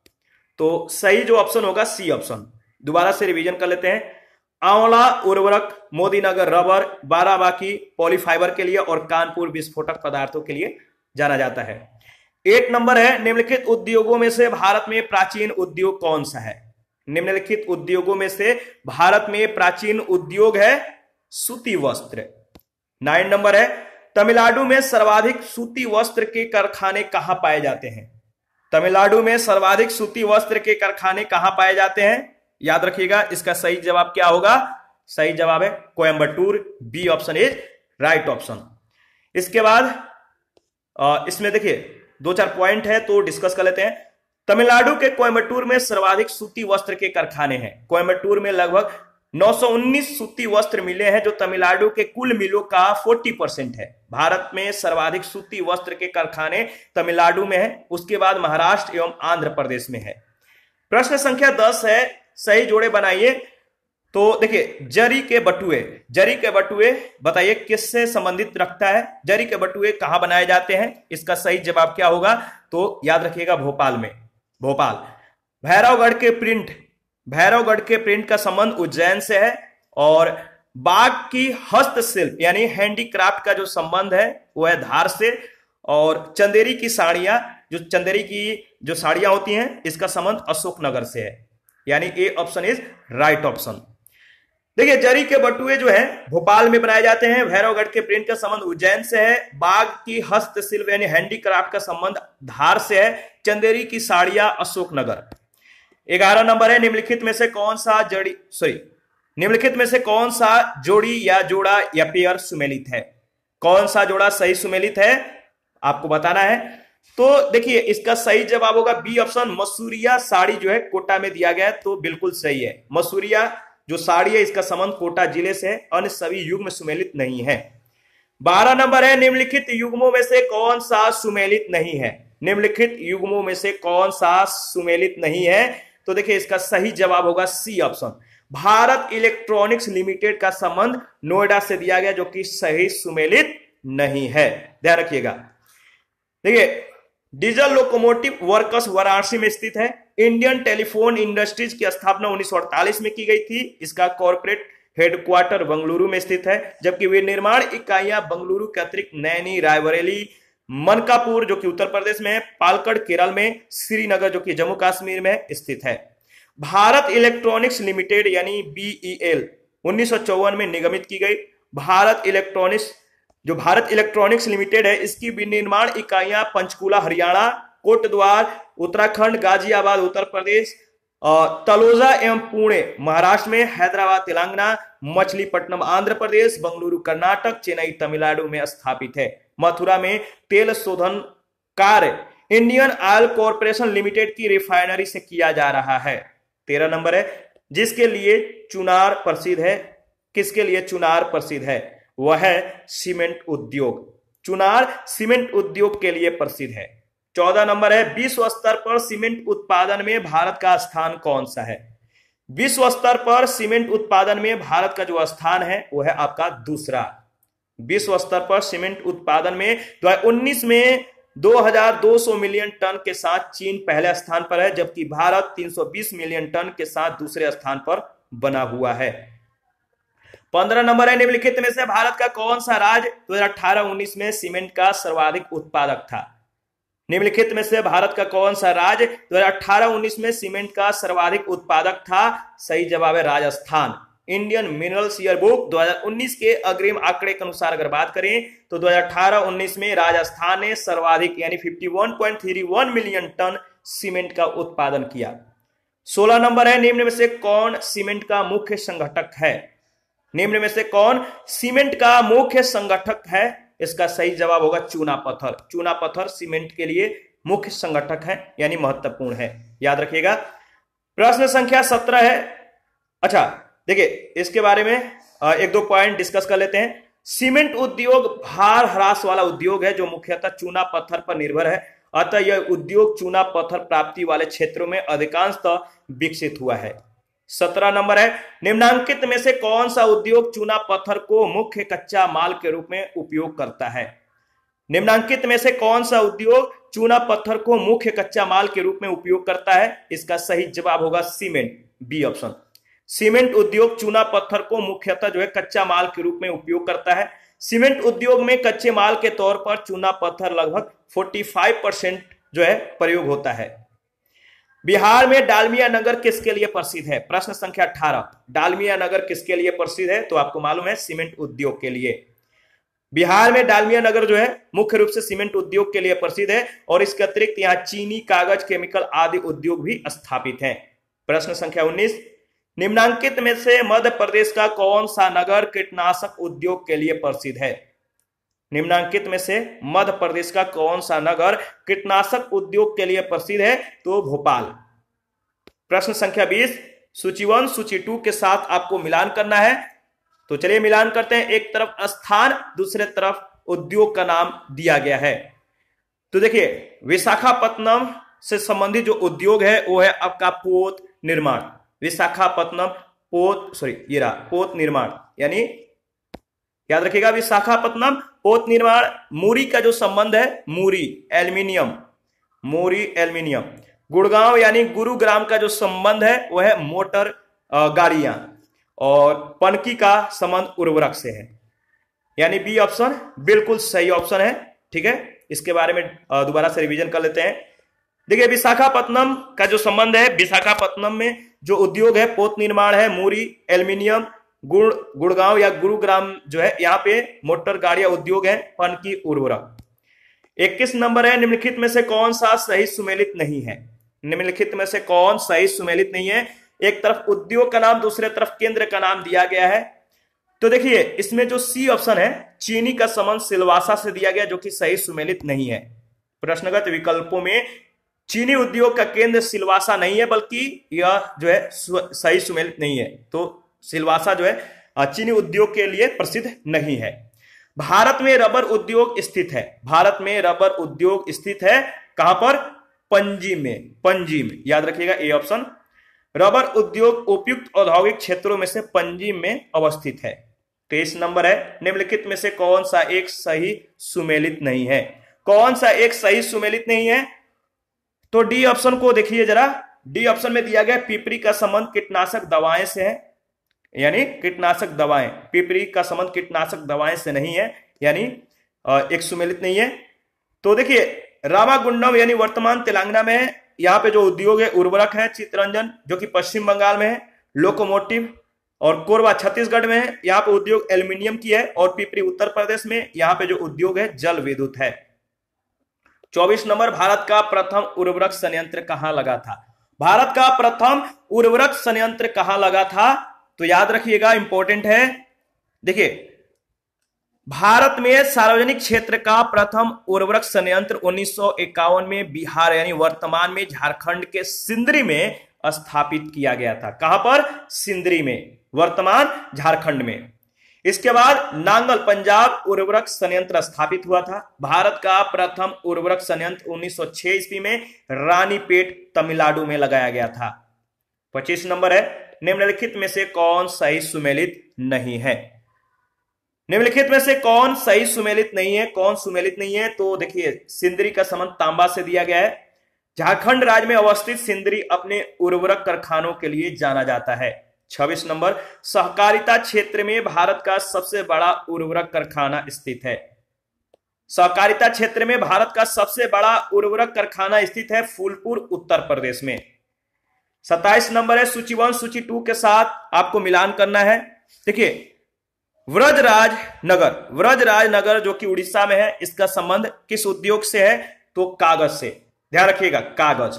तो सही जो ऑप्शन होगा, सी ऑप्शन। दोबारा से रिवीजन कर लेते हैं। आंवला, उर्वरक, मोदीनगर रबर, बाराबाकी, पॉलीफाइबर के लिए और कानपुर विस्फोटक पदार्थों के लिए जाना जाता है। एक नंबर है, निम्नलिखित उद्योगों में से भारत में प्राचीन उद्योग कौन सा है? निम्नलिखित उद्योगों में से भारत में प्राचीन उद्योग है सूती वस्त्र। नाइन नंबर है, तमिलनाडु में सर्वाधिक सूती वस्त्र के कारखाने कहाँ पाए जाते हैं? तमिलनाडु में सर्वाधिक सूती वस्त्र के कारखाने कहाँ पाए जाते हैं? याद रखिएगा, इसका सही जवाब क्या होगा? सही जवाब है Coimbatore B option is right option इसके बाद इसमें देखिए, दो चार पॉइंट है तो डिस्कस कर लेते हैं। तमिलनाडु के कोयम्बटूर में सर्वाधिक सूती वस्त्र के कारखाने हैं। कोयम्बटूर में लगभग 919 सूती वस्त्र मिले हैं, जो तमिलनाडु के कुल मिलों का 40 परसेंट है। भारत में सर्वाधिक सूती वस्त्र के कारखाने तमिलनाडु में है, उसके बाद महाराष्ट्र एवं आंध्र प्रदेश में है। प्रश्न संख्या 10 है सही जोड़े बनाइए। तो देखिए, जरी के बटुए, जरी के बटुए, बताइए किससे संबंधित रखता है? जरी के बटुए कहाँ बनाए जाते हैं? इसका सही जवाब क्या होगा? तो याद रखिएगा भोपाल में। भोपाल, भैरवगढ़ के प्रिंट, भैरवगढ़ के प्रिंट का संबंध उज्जैन से है और बाग की हस्तशिल्प, यानी हैंडीक्राफ्ट का जो संबंध है, वो है धार से और चंदेरी की साड़ियाँ, जो चंदेरी की जो साड़ियाँ होती हैं, इसका संबंध अशोकनगर से है। यानी A option is right option. देखिए, जरी के बटुए जो है, भोपाल में बनाए जाते हैं। भैरवगढ़ के प्रिंट का संबंध उज्जैन से है। बाग की हस्तशिल्प यानी हैंडीक्राफ्ट का संबंध धार से है। चंदेरी की साड़ियाँ, अशोकनगर। ग्यारह नंबर है, निम्नलिखित में से कौन सा जड़ी सॉरी निम्नलिखित में से कौन सा जोड़ी या जोड़ा या पेयर सुमेलित है? कौन सा जोड़ा सही सुमेलित है? आपको बताना है। तो देखिए, इसका सही जवाब होगा बी ऑप्शन। मसूरिया साड़ी जो है कोटा में दिया गया है तो बिल्कुल सही है। मसूरिया जो साड़ी है, इसका संबंध कोटा ज़िले से है, अन्य सभी युग में सुमेलित नहीं है। बारह नंबर है, निम्नलिखित युग्मों में से कौन सा सुमेलित नहीं है? निम्नलिखित युग्मों में से कौन सा सुमेलित नहीं है? तो देखिए, इसका सही जवाब होगा C option. Bharat electronics limited का संबंध नोएडा से दिया गया, जो कि सही सुमेलित नहीं है। ध्यान रखिएगा। देखिए डीजल लोकोमोटिव वर्कर्स वाराणसी में स्थित है। इंडियन टेलीफोन इंडस्ट्रीज़ की स्थापना उन्नीस में की गई थी। इसका कॉरपोरेट हेडक्वार्टर बंगलुरु में स्थित है, जबकि वे निर्माण इकाइयाँ बंगलुरु के अतिरिक्त नैनी, रायबरेली, मनकापुर, जो कि उत्तर प्रदेश में है, पालकड़, केरल में, श्रीनगर, जो कि जम्मू कश्मीर में स्थित है। भारत इलेक्ट्रॉनिक्स लिमिटेड यानी बीईएल उन्नीस में निगमित की गई। भारत इलेक्ट्रॉनिक्स जो भारत इलेक्ट्रॉनिक्स लिमिटेड है, इसकी विनिर्माण इकाइयाँ पंचकूला, हरियाणा, कोटद्वार, उत्तराखंड, गाजियाबाद, उत्तर प्रदेश तलोजा एवं पुणे, महाराष्ट्र में, हैदराबाद, तेलंगाना, मछलीपट्टनम, आंध्र प्रदेश, बंगलुरु, कर्नाटक, चेन्नई, तमिलनाडु में स्थापित है। मथुरा में तेल शोधन कार्य, इंडियन ऑयल कॉरपोरेशन लिमिटेड की रिफाइनरी से किया जा रहा है। तेरह नंबर है, जिसके लिए चुनार प्रसिद्ध है, किसके लिए चुनार प्रसिद्ध है? वह है सीमेंट उद्योग। चुनार सीमेंट उद्योग के लिए प्रसिद्ध है। चौदह नंबर है, विश्व स्तर पर सीमेंट उत्पादन में भारत का स्थान कौन सा है? विश्व स्तर पर सीमेंट उत्पादन में भारत का जो स्थान है वह है आपका दूसरा। विश्व स्तर पर सीमेंट उत्पादन में 2019 में 2200 मिलियन टन के साथ चीन पहले स्थान पर है, जबकि भारत 320 मिलियन टन के साथ दूसरे स्थान पर बना हुआ है। पंद्रह नंबर है निम्नलिखित में से भारत का कौन सा राज्य 2018-19 में सीमेंट का सर्वाधिक उत्पादक था? निम्नलिखित में से भारत का कौन सा राज्य 2018-19 में सीमेंट का सर्वाधिक उत्पादक था? सही जवाब है Rajasthan. Indian minerals year book 2019 के अग्रिम आंकड़े के अनुसार अगर बात करें तो 2018-19 में राजस्थान ने सर्वाधिक यानी 51.31 मिलियन टन सीमेंट का उत्पादन किया। 16 नंबर है, निम्न में से कौन सीमेंट का मुख्य संगठक है? निम्न में से कौन सीमेंट का मुख्य संगठक है? इसका सही जवाब होगा चूना पत्थर। चूना पत्थर सीमेंट के लिए मुख्य संगठक है, यानी महत्वपूर्ण है। याद रखिएगा। प्रश्न संख्या सत्रह है। अच्छा देखिए, इसके बारे में एक दो पॉइंट डिस्कस कर लेते हैं। सीमेंट उद्योग भार ह्रास वाला उद्योग है, जो मुख्यतः चूना पत्थर पर निर्भर है। अतः यह उद्योग चूना पत्थर प्राप्ति वाले क्षेत्रों में अधिकांशतः विकसित हुआ है। सत्रह नंबर है। निम्नांकित में से कौन सा उद्योग चूना पत्थर को मुख्य कच्चा माल के रूप में उपयोग करता है? निम्नांकित में से कौन सा उद्योग चूना पत्थर को मुख्य कच्चा माल के रूप में उपयोग करता है? इसका सही जवाब होगा सीमेंट। बी ऑप्शन सीमेंट उद्योग चूना पत्थर को मुख्यतः जो है कच्चा माल के रूप में उपयोग करता है। सीमेंट उद्योग में कच्चे माल के तौर पर चूना पत्थर लगभग 45 परसेंट जो है प्रयोग होता है। बिहार में डालमिया नगर किसके लिए प्रसिद्ध है? प्रश्न संख्या अठारह। डालमिया नगर किसके लिए प्रसिद्ध है? तो आपको मालूम है, सीमेंट उद्योग के लिए। बिहार में डालमिया नगर जो है, मुख्य रूप से सीमेंट उद्योग के लिए प्रसिद्ध है और इसके अतिरिक्त यहाँ चीनी, कागज़, केमिकल आदि उद्योग भी स्थापित है। प्रश्न संख्या उन्नीस। निम्नांकित में से मध्य प्रदेश का कौन सा नगर कीटनाशक उद्योग के लिए प्रसिद्ध है? निम्नांकित में से मध्य प्रदेश का कौन सा नगर कीटनाशक उद्योग के लिए प्रसिद्ध है? तो भोपाल। प्रश्न संख्या 20 सूची वन, सूची टू के साथ आपको मिलान करना है। तो चलिए मिलान करते हैं। एक तरफ़ स्थान, दूसरे तरफ़ उद्योग का नाम दिया गया है। तो देखिए, विशाखापत्तनम से संबंधित जो उद्योग है, वो है आपका पोत निर्माण। विशाखापत्तनम पोत, सॉरी, ये रहा, पोत निर्माण, यानी याद रखिएगा विशाखापत्तनम पोत निर्माण, मूरी का जो संबंध है, मूरी, एल्यूमिनियम मूरी, एल्यूमिनियम। गुड़गांव यानी गुरुग्राम का जो संबंध है वह है मोटर गाड़ियाँ। और पनकी का संबंध उर्वरक से है। यानी बी ऑप्शन, बिल्कुल सही ऑप्शन है, ठीक है? इसके बारे में दोबारा से रिवीजन कर लेते हैं। देखिए, विशाखापत्तनम का जो संबंध है, विशाखापत्तनम में जो उद्योग है, पोत निर्माण है, मूरी, एल्यूमिनियम गुड़, गुड़गांव या गुरुग्राम जो है, यहाँ पे मोटर गाड़िया उद्योग है पन की उर्वरक इक्कीस नंबर है, निम्नलिखित में से कौन सा सही सुमेलित नहीं है? निम्नलिखित में से कौन सही सुमेलित नहीं है? एक तरफ़ उद्योग का नाम, दूसरे तरफ़ केंद्र का नाम दिया गया है। तो देखिए, इसमें जो सी ऑप्शन है, चीनी का संबंध सिलवासा से दिया गया, जो कि सही सुमेलित नहीं है। प्रश्नगत विकल्पों में, चीनी उद्योग का केंद्र सिलवासा नहीं है, बल्कि यह जो है सही सुमेलित नहीं है। तो सिलवासा जो है चीनी उद्योग के लिए प्रसिद्ध नहीं है। भारत में रबर उद्योग स्थित है। भारत में रबर उद्योग स्थित है कहाँ पर? पंजी में। पंजी में। याद रखिएगा ए ऑप्शन। रबर उद्योग उपयुक्त औद्योगिक क्षेत्रों में से पंजीम में अवस्थित है। तेईस नंबर है, निम्नलिखित में से कौन सा एक सही सुमेलित नहीं है? कौन सा एक सही सुमेलित नहीं है? तो डी ऑप्शन को देखिए जरा। डी ऑप्शन में दिया गया पिपरी का संबंध कीटनाशक दवाएँ से है। यानी कीटनाशक दवाएँ, पिपरी का संबंध कीटनाशक दवाएँ से नहीं है, यानी एक सुमेलित नहीं है। तो देखिए, रामागुंडम यानी वर्तमान तेलंगाना में यहाँ पे जो उद्योग है, उर्वरक है, चित्रंजन, जो कि पश्चिम बंगाल में है, लोकोमोटिव और कोरबा छत्तीसगढ़ में है, यहाँ पे उद्योग एल्यूमिनियम की है और पिपरी उत्तर प्रदेश में यहाँ पे जो उद्योग है, जल विद्युत है। चौबीस नंबर, भारत का प्रथम उर्वरक संयंत्र कहाँ लगा था? भारत का प्रथम उर्वरक संयंत्र कहाँ लगा था? तो याद रखिएगा इंपॉर्टेंट है। देखिए, भारत में सार्वजनिक क्षेत्र का प्रथम उर्वरक संयंत्र उन्नीस सौ इक्यावन में बिहार, यानी वर्तमान में झारखंड के सिंदरी में स्थापित किया गया था। कहाँ पर? सिंदरी में, वर्तमान झारखंड में। इसके बाद नांगल, पंजाब उर्वरक संयंत्र स्थापित हुआ था। भारत का प्रथम उर्वरक संयंत्र 1906 ईस्वी में रानीपेट, तमिलनाडु में लगाया गया था। 25 नंबर है निम्नलिखित में से कौन सही सुमेलित नहीं है? निम्नलिखित में से कौन सही सुमेलित नहीं है? कौन सुमेलित नहीं है? तो देखिए, सिंदरी का संबंध तांबा से दिया गया है। झारखंड राज्य में अवस्थित सिंदरी अपने उर्वरक कारखानों के लिए जाना जाता है। छब्बीस नंबर, सहकारिता क्षेत्र में भारत का सबसे बड़ा उर्वरक कारखाना स्थित है। सहकारिता क्षेत्र में भारत का सबसे बड़ा उर्वरक कारखाना स्थित है फूलपुर, उत्तर प्रदेश में। सत्ताईस नंबर है, सूची वन, सूची टू के साथ आपको मिलान करना है। देखिए, व्रजराज नगर व्रजराज नगर जो कि उड़ीसा में है, इसका संबंध किस उद्योग से है? तो कागज़ से। ध्यान रखिएगा, कागज़।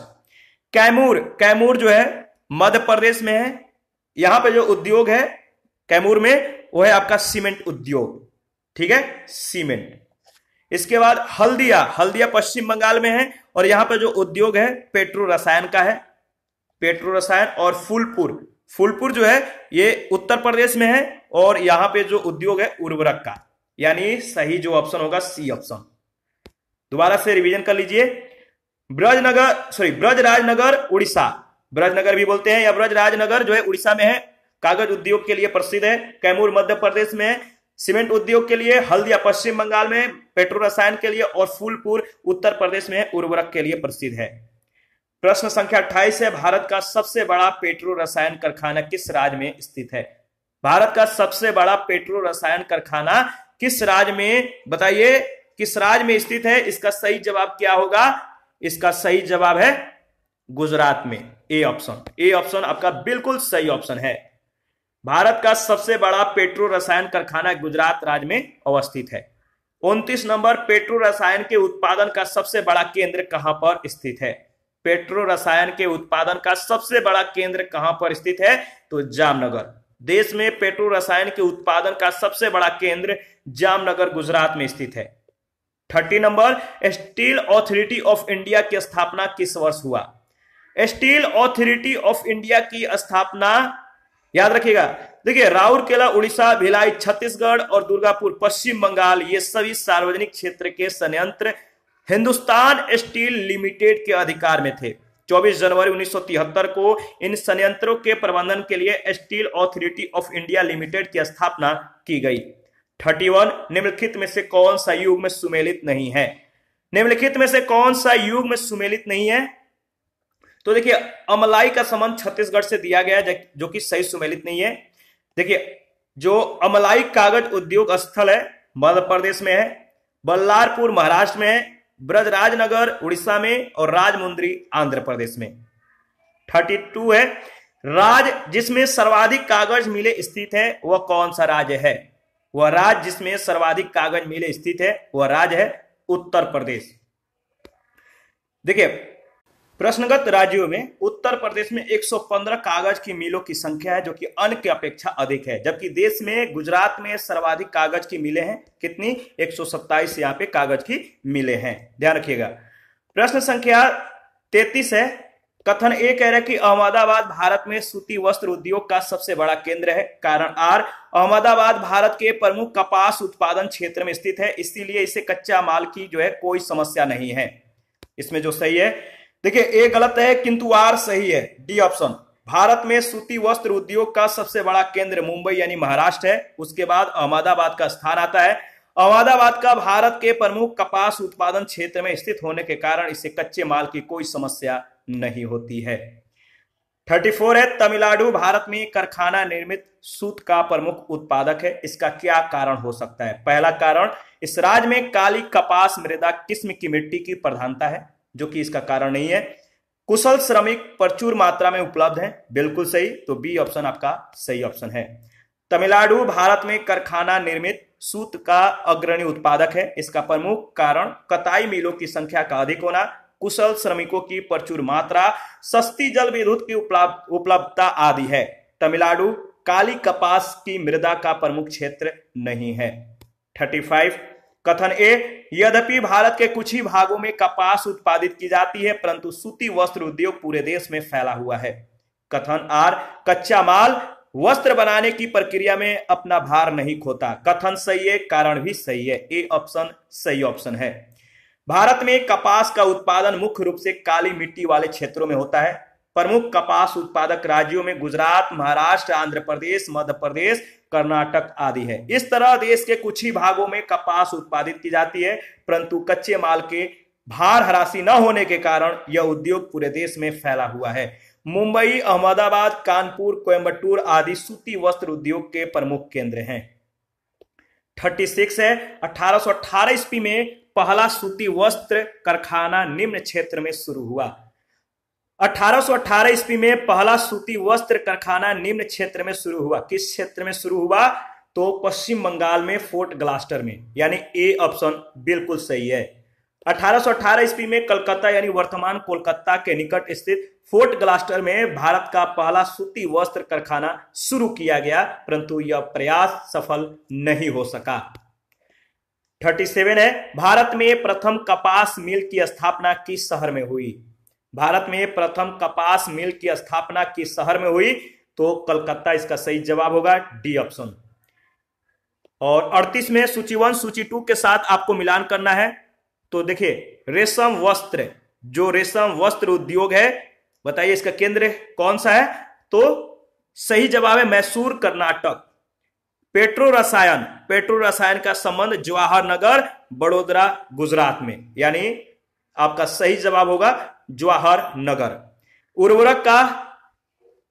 कैमूर कैमूर जो है, मध्य प्रदेश में है। यहाँ पे जो उद्योग है, कैमूर में, वो है आपका सीमेंट उद्योग। ठीक है? सीमेंट। इसके बाद हल्दिया हल्दिया पश्चिम बंगाल में है, और यहाँ पे जो उद्योग है, पेट्रो रसायन का है। पेट्रो रसायन और फुलपुर। फुलपुर जो है, ये उत्तर प्रदेश में है और यहाँ पे जो उद्योग है, उर्वरक का। यानी सही जो ऑप्शन होगा सी ऑप्शन दोबारा से रिवीजन कर लीजिए। ब्रजनगर सॉरी ब्रजराजनगर, उड़ीसा। ब्रजनगर भी बोलते हैं, या ब्रजराजनगर जो है, उड़ीसा में है। कागज़ उद्योग के लिए प्रसिद्ध है। कैमूर, मध्य प्रदेश में। सीमेंट उद्योग के लिए हल्दिया, पश्चिम बंगाल में। पेट्रो रसायन के लिए और फूलपुर, उत्तर प्रदेश में उर्वरक के लिए प्रसिद्ध है। प्रश्न संख्या अट्ठाईस है, भारत का सबसे बड़ा पेट्रो रसायन कारखाना किस राज्य में स्थित है? भारत का सबसे बड़ा पेट्रो रसायन कारखाना किस राज्य में, बताइए, किस राज्य में स्थित है? इसका सही जवाब क्या होगा? इसका सही जवाब है गुजरात में। A option. ए ऑप्शन आपका बिल्कुल सही ऑप्शन है। भारत का सबसे बड़ा पेट्रो रसायन कारखाना गुजरात राज्य में अवस्थित है। उनतीस नंबर, पेट्रो रसायन के उत्पादन का सबसे बड़ा केंद्र कहाँ पर स्थित है? पेट्रो रसायन के उत्पादन का सबसे बड़ा केंद्र कहाँ पर स्थित है? तो जामनगर। देश में पेट्रो रसायन के उत्पादन का सबसे बड़ा केंद्र जामनगर, गुजरात में स्थित है। Thirty number, steel authority of India की स्थापना किस वर्ष हुआ? स्टील अथॉरिटी ऑफ़ इंडिया की स्थापना, याद रखिएगा, देखिए, राउरकेला, उड़ीसा, भिलाई, छत्तीसगढ़ और दुर्गापुर, पश्चिम बंगाल, ये सभी सार्वजनिक क्षेत्र के संयंत्र हिंदुस्तान स्टील लिमिटेड के अधिकार में थे। 24 जनवरी 1973 को इन संयंत्रों के प्रबंधन के लिए steel authority of India limited की स्थापना की गई। 31 निम्नलिखित में से कौन सा युग में सुमेलित नहीं है? निम्नलिखित में से कौन सा युग में सुमेलित नहीं है? तो देखिए, अमलाई का संबंध छत्तीसगढ़ से दिया गया जो कि सही सुमेलित नहीं है। देखिए, जो अमलाई कागज़ उद्योग स्थल है, मध्य प्रदेश में है, बल्लारपुर, महाराष्ट्र में है ब्रजराजनगर उड़ीसा में और राजमुंद्री, आंध्र प्रदेश में। थर्टी टू है। राज जिसमें सर्वाधिक कागज़ मिले स्थित है, वह कौन सा राज्य है? वह राज जिसमें सर्वाधिक कागज़ मिले स्थित है, वह राज्य है उत्तर प्रदेश। देखिए प्रश्नगत राज्यों में उत्तर प्रदेश में 115 कागज़ की मिलों की संख्या है, जो कि अन्य की अपेक्षा अधिक है। जबकि देश में, गुजरात में सर्वाधिक कागज़ की मिले हैं। कितनी? 127 यहाँ पे कागज़ की मिले हैं। ध्यान रखिएगा। प्रश्न संख्या 33 है। कथन ए कह रहा है कि अहमदाबाद भारत में सूती वस्त्र उद्योग का सबसे बड़ा केंद्र है। कारण आर, अहमदाबाद भारत के प्रमुख कपास उत्पादन क्षेत्र में स्थित है। इसीलिए इसे कच्चा माल की जो है कोई समस्या नहीं है। इसमें जो सही है देखिए ए गलत है, किंतु आर सही है, डी ऑप्शन। भारत में सूती वस्त्र उद्योग का सबसे बड़ा केंद्र मुंबई यानी महाराष्ट्र है। उसके बाद अहमदाबाद का स्थान आता है। अहमदाबाद का भारत के प्रमुख कपास उत्पादन क्षेत्र में स्थित होने के कारण इसे कच्चे माल की कोई समस्या नहीं होती है। थर्टी फोर है, तमिलनाडु, भारत में कारखाना निर्मित सूत का प्रमुख उत्पादक है। इसका क्या कारण हो सकता है? पहला कारण, इस राज्य में काली कपास मृदा किस्म की मिट्टी की प्रधानता है। जो कि इसका कारण नहीं है। कुशल श्रमिक प्रचुर मात्रा में उपलब्ध है। बिल्कुल सही तो बी ऑप्शन आपका सही ऑप्शन है। तमिलनाडु, भारत में कारखाना निर्मित सूत का अग्रणी उत्पादक है। इसका प्रमुख कारण, कताई मिलों की संख्या का अधिक होना। कुशल श्रमिकों की प्रचुर मात्रा, सस्ती जल विद्युत की उपलब्धता आदि है। तमिलनाडु, काली कपास की मृदा का प्रमुख क्षेत्र नहीं है। थर्टी फाइव कथन ए, यद्यपि भारत के कुछ ही भागों में कपास उत्पादित की जाती है, परंतु सूती वस्त्र उद्योग पूरे देश में फैला हुआ है। कथन आर, कच्चा माल वस्त्र बनाने की प्रक्रिया में अपना भार नहीं खोता। कथन सही है, कारण भी सही है। ए ऑप्शन, सही ऑप्शन है। भारत में कपास का उत्पादन मुख्य रूप से काली मिट्टी वाले क्षेत्रों में होता है। प्रमुख कपास उत्पादक राज्यों में गुजरात, महाराष्ट्र, आंध्र प्रदेश, मध्य प्रदेश कर्नाटक आदि है। इस तरह देश के कुछ ही भागों में कपास उत्पादित की जाती है, परंतु कच्चे माल के भार हरासी न होने के कारण यह उद्योग पूरे देश में फैला हुआ है। मुंबई, अहमदाबाद, कानपुर कोयम्बटूर आदि सूती वस्त्र उद्योग के प्रमुख केंद्र हैं। 36 है 1818 ईस्वी में पहला सूती वस्त्र कारखाना निम्न क्षेत्र में शुरू हुआ। 1818 ईस्वी में पहला सूती वस्त्र कारखाना निम्न क्षेत्र में शुरू हुआ। किस क्षेत्र में शुरू हुआ? तो पश्चिम बंगाल में फोर्ट ग्लास्टर में। यानी ए ऑप्शन बिल्कुल सही है। 1818 ईस्वी में कलकत्ता यानी वर्तमान कोलकाता के निकट स्थित फोर्ट ग्लास्टर में भारत का पहला सूती वस्त्र कारखाना शुरू किया गया, परंतु यह प्रयास सफल नहीं हो सका। 37 है, भारत में प्रथम कपास मिल की स्थापना किस शहर में हुई? भारत में प्रथम कपास मिल की स्थापना किस शहर में हुई तो कलकत्ता इसका सही जवाब होगा डी ऑप्शन। और अड़तीस में सूची वन, सूची टू के साथ आपको मिलान करना है। तो देखिए, रेशम वस्त्र, जो रेशम वस्त्र उद्योग है, बताइए इसका केंद्र कौन सा है? तो सही जवाब है मैसूर, कर्नाटक। पेट्रो रसायन पेट्रो रसायन का संबंध जवाहर नगर बड़ोदरा, गुजरात में। यानी आपका सही जवाब होगा जवाहर नगर। उर्वरक का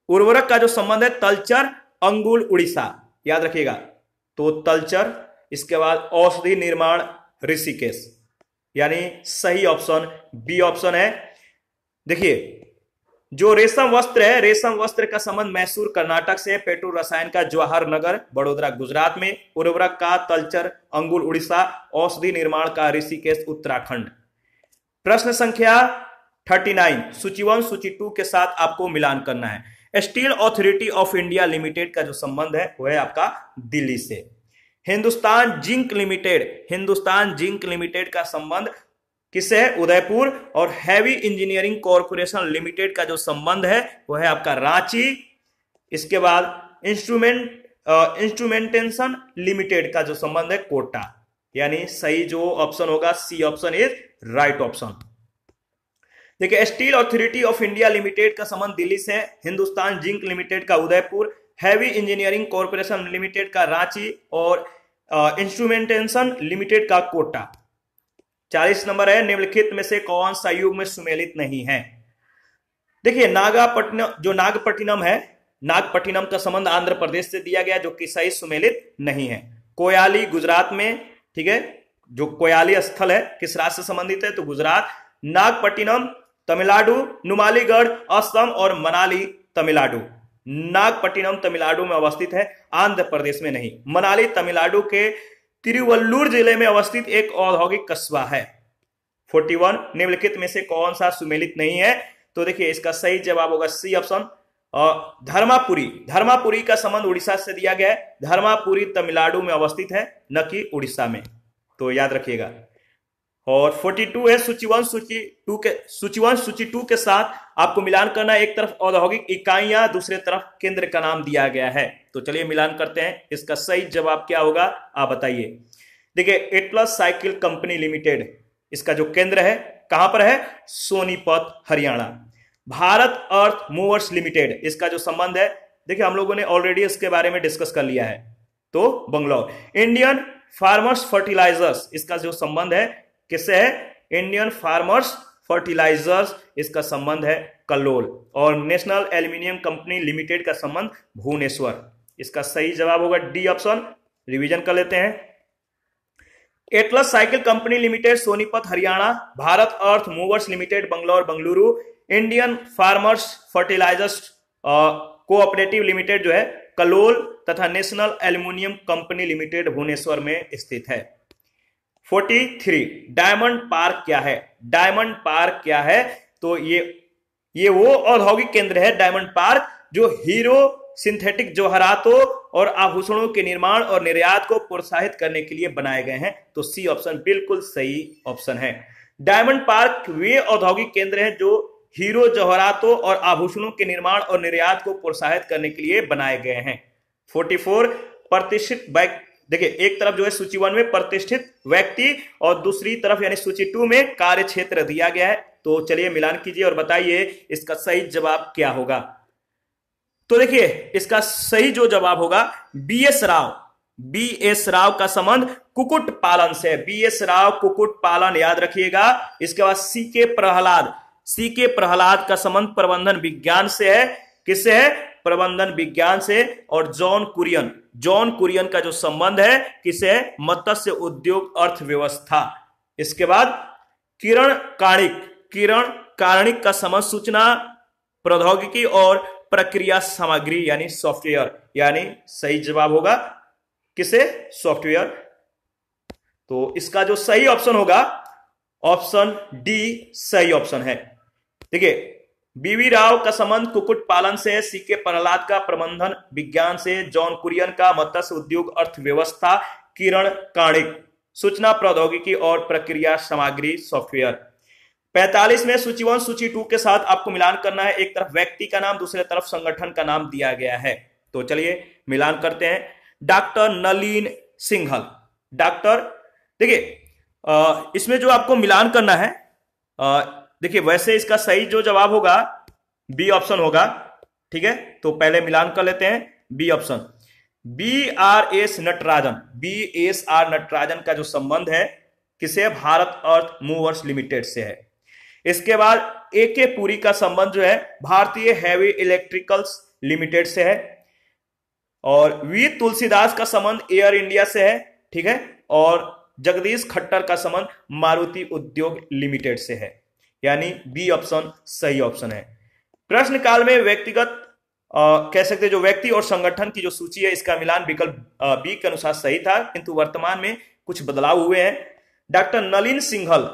उर्वरक का जो संबंध है, तलचर अंगुल उड़ीसा। याद रखिएगा। तो तलचर, इसके बाद औषधि निर्माण ऋषिकेश। यानी सही ऑप्शन, बी ऑप्शन है। देखिए, जो रेशम वस्त्र है, रेशम वस्त्र का संबंध मैसूर, कर्नाटक से पेट्रो रसायन का जवाहर नगर, बड़ोदरा, गुजरात में। उर्वरक का तलचर अंगुल उड़ीसा, औषधि निर्माण का ऋषिकेश, उत्तराखंड। प्रश्न संख्या 39 सूची वन, सूची टू के साथ आपको मिलान करना है। Steel authority of India limited का जो संबंध है वह है आपका दिल्ली से। Hindustan zinc limited, Hindustan zinc limited का संबंध किससे है? उदयपुर। और हैवी इंजीनियरिंग कॉरपोरेशन लिमिटेड का जो संबंध है वह है आपका रांची। इसके बाद इंस्ट्रूमेंट इंस्ट्रूमेंटेशन लिमिटेड का जो संबंध है, कोटा। यानी सही जो ऑप्शन होगा C option is right option देखिए, steel authority of India limited का संबंध दिल्ली से हिंदुस्तान जिंक लिमिटेड का Udaipur, heavy engineering corporation limited का रांची और इंस्ट्रूमेंटेशन लिमिटेड का कोटा। चालीस नंबर है, निम्नलिखित में से कौन सा युग में सुमेलित नहीं है? देखिए नागापट्टनम जो नागपट्टिनम है, नागपट्टिनम का संबंध आंध्र प्रदेश से दिया गया, जो कि सही सुमेलित नहीं है। कोयाली गुजरात में, ठीक है, जो कोयाली स्थल है, किस राज्य से संबंधित है? तो गुजरात, नागपट्टिनम तमिलनाडु, नुमालीगढ़, असम और मनाली, तमिलनाडु। नागपट्टिनम तमिलनाडु में अवस्थित है, आंध्र प्रदेश में नहीं। मनाली, तमिलनाडु के तिरुवल्लूर ज़िले में अवस्थित एक औद्योगिक कस्बा है। 41 निम्नलिखित में से कौन सा सुमेलित नहीं है? तो देखिए, इसका सही जवाब होगा सी ऑप्शन धर्मापुरी। धर्मापुरी का संबंध उड़ीसा से दिया गया है। धर्मापुरी तमिलनाडु में अवस्थित है, न कि उड़ीसा में। तो याद रखिएगा। और 42 है सूची वन सूची टू के सूची वन सूची टू के साथ आपको मिलान करना एक तरफ़ औद्योगिक इकाइयाँ दूसरे तरफ़ केंद्र का नाम दिया गया है। तो चलिए मिलान करते हैं। इसका सही जवाब क्या होगा, आप बताइए। देखिए एटलस साइकिल कंपनी लिमिटेड इसका जो केंद्र है, कहाँ पर है? Sonipat, Haryana. Bharat earth movers limited इसका जो संबंध है, देखिए, हम लोगों ने ऑलरेडी इसके बारे में डिस्कस कर लिया है। तो बंगलौर इंडियन फार्मर्स फर्टिलाइजर्स इसका जो संबंध है किससे है? इंडियन फार्मर्स फर्टिलाइजर्स इसका संबंध है कल्लोल। और नेशनल एल्यूमिनियम कंपनी लिमिटेड का संबंध भुवनेश्वर। इसका सही जवाब होगा डी ऑप्शन रिवीजन कर लेते हैं। Atlas cycle company limited Sonipat, Haryana. Bharat earth movers limited Bangalore, Bengaluru. Indian farmers fertilisers cooperative limited जो है कलोल तथा national aluminium company limited Bhubaneswar में स्थित है। 43 डायमंड पार्क क्या है? डायमंड पार्क क्या है? तो ये ये वो औद्योगिक केंद्र है डायमंड पार्क जो हीरो सिंथेटिक जोहरातों और आभूषणों के निर्माण और निर्यात को प्रोत्साहित करने के लिए बनाए गए हैं। तो सी ऑप्शन बिल्कुल सही ऑप्शन है। डायमंड पार्क वे औद्योगिक केंद्र हैं जो हीरो जवाहरातों और आभूषणों के निर्माण और निर्यात को प्रोत्साहित करने के लिए बनाए गए हैं। 44 प्रतिष्ठित देखिए, एक तरफ़ जो है सूची वन में प्रतिष्ठित व्यक्ति और दूसरी तरफ़ यानी सूची टू में कार्य क्षेत्र दिया गया है। तो चलिए मिलान कीजिए और बताइए इसका सही जवाब क्या होगा। तो देखिए, इसका सही जो जवाब होगा B S Rao. B S Rao का संबंध कुकुट पालन से बी एस राव कुकुट पालन याद रखिएगा। इसके बाद सी के प्रहलाद। सी के प्रहलाद का संबंध प्रबंधन विज्ञान से है। किससे है? प्रबंधन विज्ञान से और जॉन कुरियन। जॉन कुरियन का जो संबंध है, किसे? है मत्स्य उद्योग अर्थव्यवस्था। इसके बाद किरण काणिक किरण कारणिक का संबंध सूचना, प्रौद्योगिकी और प्रक्रिया सामग्री, यानी सॉफ्टवेयर, यानी सही जवाब होगा। किसे? सॉफ्टवेयर। तो इसका जो सही ऑप्शन होगा, ऑप्शन डी सही ऑप्शन है। देखिए बीवी राव का संबंध कुकुट पालन से, सीके प्रहलाद का प्रबंधन विज्ञान से, जॉन कुरियन का मत्स्य उद्योग अर्थव्यवस्था किरण काणिक। सूचना प्रौद्योगिकी और प्रक्रिया सामग्री सॉफ्टवेयर। 45 में सूची वन सूची टू के साथ आपको मिलान करना है। एक तरफ़ व्यक्ति का नाम, दूसरे तरफ़ संगठन का नाम दिया गया है। तो चलिए, मिलान करते हैं। डॉक्टर नलीन सिंघल। डॉक्टर, देखिए इसमें जो आपको मिलान करना है देखिए, वैसे इसका सही जो जवाब होगा बी ऑप्शन होगा, ठीक है? तो पहले मिलान कर लेते हैं B option B R S Natarajan. B S R Natarajan का जो संबंध है, किसे? भारत अर्थ मूवर्स लिमिटेड से है. इसके बाद ए के पुरी का संबंध जो है, भारतीय हैवी इलेक्ट्रिकल्स लिमिटेड से है. और वी तुलसीदास का संबंध एयर इंडिया से है, ठीक है? और जगदीश खट्टर का संबंध मारुति उद्योग लिमिटेड से है. यानी बी ऑप्शन सही ऑप्शन है। प्रश्न काल में व्यक्तिगत कह सकते जो व्यक्ति और संगठन की जो सूची है इसका मिलान विकल्प बी के अनुसार सही था किंतु वर्तमान में कुछ बदलाव हुए हैं। डॉक्टर नलिन सिंघल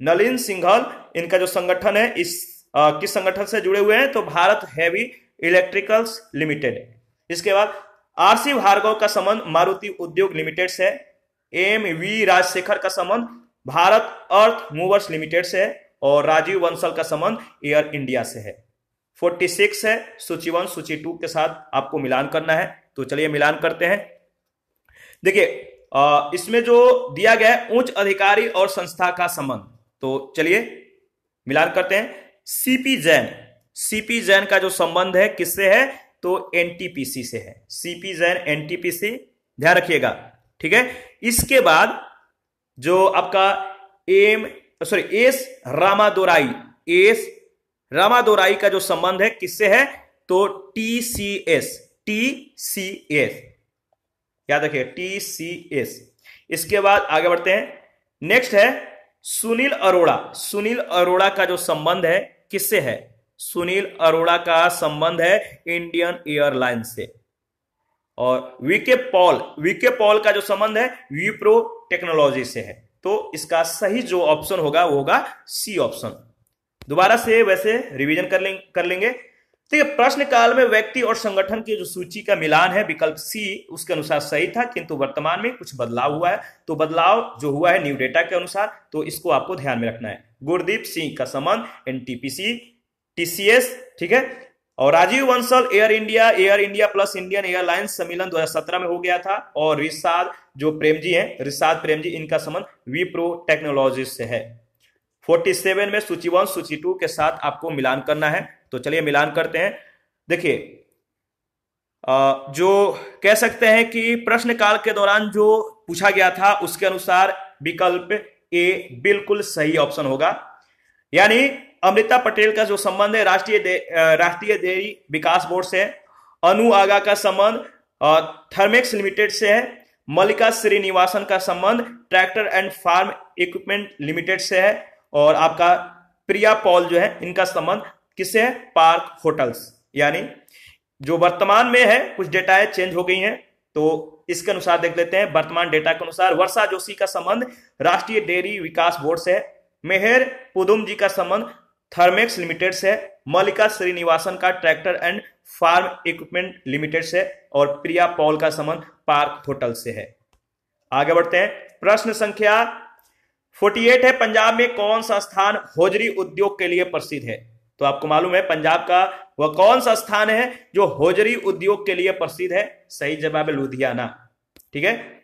नलिन सिंघल इनका जो संगठन है इस आ, किस संगठन से जुड़े हुए हैं तो भारत हैवी इलेक्ट्रिकल्स लिमिटेड। इसके बाद आरसी भार्गव का संबंध मारुति उद्योग लिमिटेड से एम वी राजशेखर का संबंध भारत अर्थ मूवर्स लिमिटेड से है। और राजीव बंसल का संबंध एयर इंडिया से है। 46 है, सूची वन, सूची टू के साथ आपको मिलान करना है। तो चलिए मिलान करते हैं। देखिए इसमें जो दिया गया है, उच्च अधिकारी और संस्था का संबंध। तो चलिए मिलान करते हैं। सीपी जैन सीपी जैन का जो संबंध है, किससे है? तो एनटीपीसी से है। सीपी जैन एनटीपीसी ध्यान रखिएगा, ठीक है? इसके बाद जो आपका M sorry S Ramadorai S Ramadorai का जो संबंध है, किससे है? तो T C S T C S याद रखिए टी सी एस इसके बाद आगे बढ़ते हैं। नेक्स्ट है सुनील अरोड़ा। सुनील अरोड़ा का जो संबंध है, किससे है? सुनील अरोड़ा का संबंध है इंडियन एयरलाइन से। और वीके पॉल वीके पॉल का जो संबंध है, विप्रो टेक्नोलॉजी से है। तो इसका सही जो ऑप्शन होगा, वो होगा सी ऑप्शन दोबारा से वैसे रिवीजन कर लेंगे कर लेंगे। तो प्रश्न काल में व्यक्ति और संगठन की जो सूची का मिलान है, विकल्प सी उसके अनुसार सही था, किंतु वर्तमान में कुछ बदलाव हुआ है। तो बदलाव जो हुआ है न्यू डेटा के अनुसार तो इसको आपको ध्यान में रखना है। गुरदीप सिंह का संबंध एनटीपीसी टीसीएस ठीक है? और Rajiv Bansal, Air India Air India plus Indian Airlines सम्मेलन 2017 में हो गया था। और रिसाद, जो प्रेम जी हैं, रिसाद प्रेम जी इनका संबंध विप्रो टेक्नोलॉजी से है। 47 में सूची वन सूची टू के साथ आपको मिलान करना है। तो चलिए मिलान करते हैं। देखिए जो कह सकते हैं कि प्रश्न काल के दौरान जो पूछा गया था, उसके अनुसार विकल्प ए बिल्कुल सही ऑप्शन होगा। यानी अमृता पटेल का जो संबंध है, राष्ट्रीय राष्ट्रीय डेयरी विकास बोर्ड से अनु आगा का संबंध थर्मेक्स लिमिटेड से है। मल्लिका श्रीनिवासन का संबंध, tractor and farm equipment limited से है। और आपका प्रिया पॉल जो है, इनका संबंध किससे है? Park Hotels. यानी जो वर्तमान में है, कुछ डेटा है, चेंज हो गई है। तो इसके अनुसार देख लेते हैं, वर्तमान डेटा के अनुसार वर्षा जोशी का संबंध राष्ट्रीय डेयरी विकास बोर्ड से है। मेहर पुदुम जी का संबंध थर्मेक्स लिमिटेड से, मल्लिका श्रीनिवासन का tractor and farm equipment limited से और प्रिया पॉल का संबंध पार्क होटल से है। आगे बढ़ते हैं। प्रश्न संख्या 48 है, पंजाब में कौन सा स्थान होजरी उद्योग के लिए प्रसिद्ध है? तो आपको मालूम है, पंजाब का वह कौन सा स्थान है जो होजरी उद्योग के लिए प्रसिद्ध है? सही जवाब है लुधियाना। ठीक है?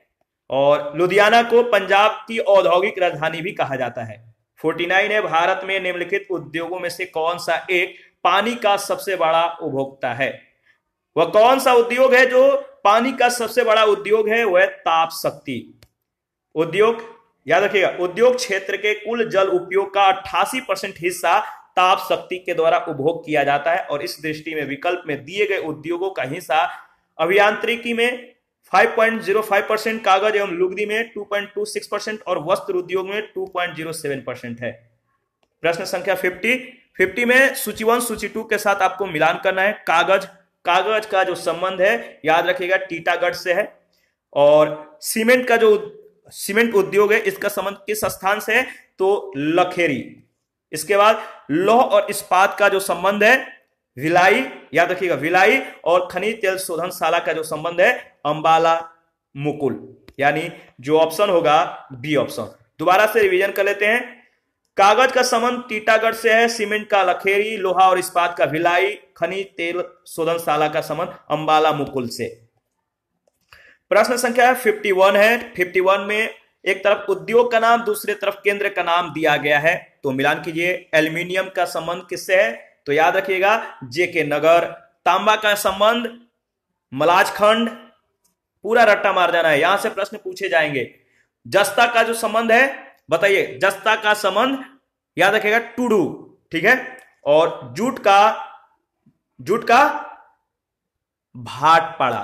और लुधियाना को पंजाब की औद्योगिक राजधानी भी कहा जाता है। 49 है, भारत में निम्नलिखित उद्योगों में से कौन सा एक पानी का सबसे बड़ा उपभोक्ता है? वह कौन सा उद्योग है जो पानी का सबसे बड़ा उद्योग है? वह ताप शक्ति। उद्योग, याद रखिएगा, उद्योग क्षेत्र के कुल जल उपयोग का 88 परसेंट हिस्सा ताप शक्ति के द्वारा उपभोग किया जाता है और इस दृष्टि में विकल्प में दिए गए उद्योगों का हिस्सा अभियांत्रिकी में 5.05 परसेंट कागज़ एवं लुगदी में 2.26 परसेंट और वस्त्र उद्योग में 2.07 परसेंट है। प्रश्न संख्या 50 50 में सूची वन, सूची टू के साथ आपको मिलान करना है। कागज़ कागज़ का जो संबंध है, याद रखिएगा, टीटागढ़ से है। और सीमेंट का जो सीमेंट उद्योग है, इसका संबंध किस स्थान से है? तो लखेरी। इसके बाद लौह और इस्पात का जो संबंध है विलाई, याद रखिएगा, विलाई और खनिज तेल शोधन शाला का जो संबंध है, अंबाला, मुकुल, यानी जो ऑप्शन होगा बी ऑप्शन दोबारा से रिवीजन कर लेते हैं। कागज़ का संबंध टीटागढ़ से है, सीमेंट का लखेरी, लोहा और इस्पात का भिलाई खनिज तेल शोधन शाला का संबंध, अंबाला, मुकुल से। प्रश्न संख्या 51 है। 51 में एक तरफ़ उद्योग का नाम, दूसरे तरफ़ केंद्र का नाम दिया गया है। तो मिलान कीजिए, एल्यूमिनियम का संबंध किससे है? तो याद रखिएगा जे के नगर तांबा का संबंध मलाजखंड पूरा रट्टा मार जाना है। यहाँ से प्रश्न पूछे जाएँगे। जस्ता का जो संबंध है, बताइए, जस्ता का संबंध, याद रखिएगा टूडू ठीक है? और जूट का जूट का भाटपाड़ा,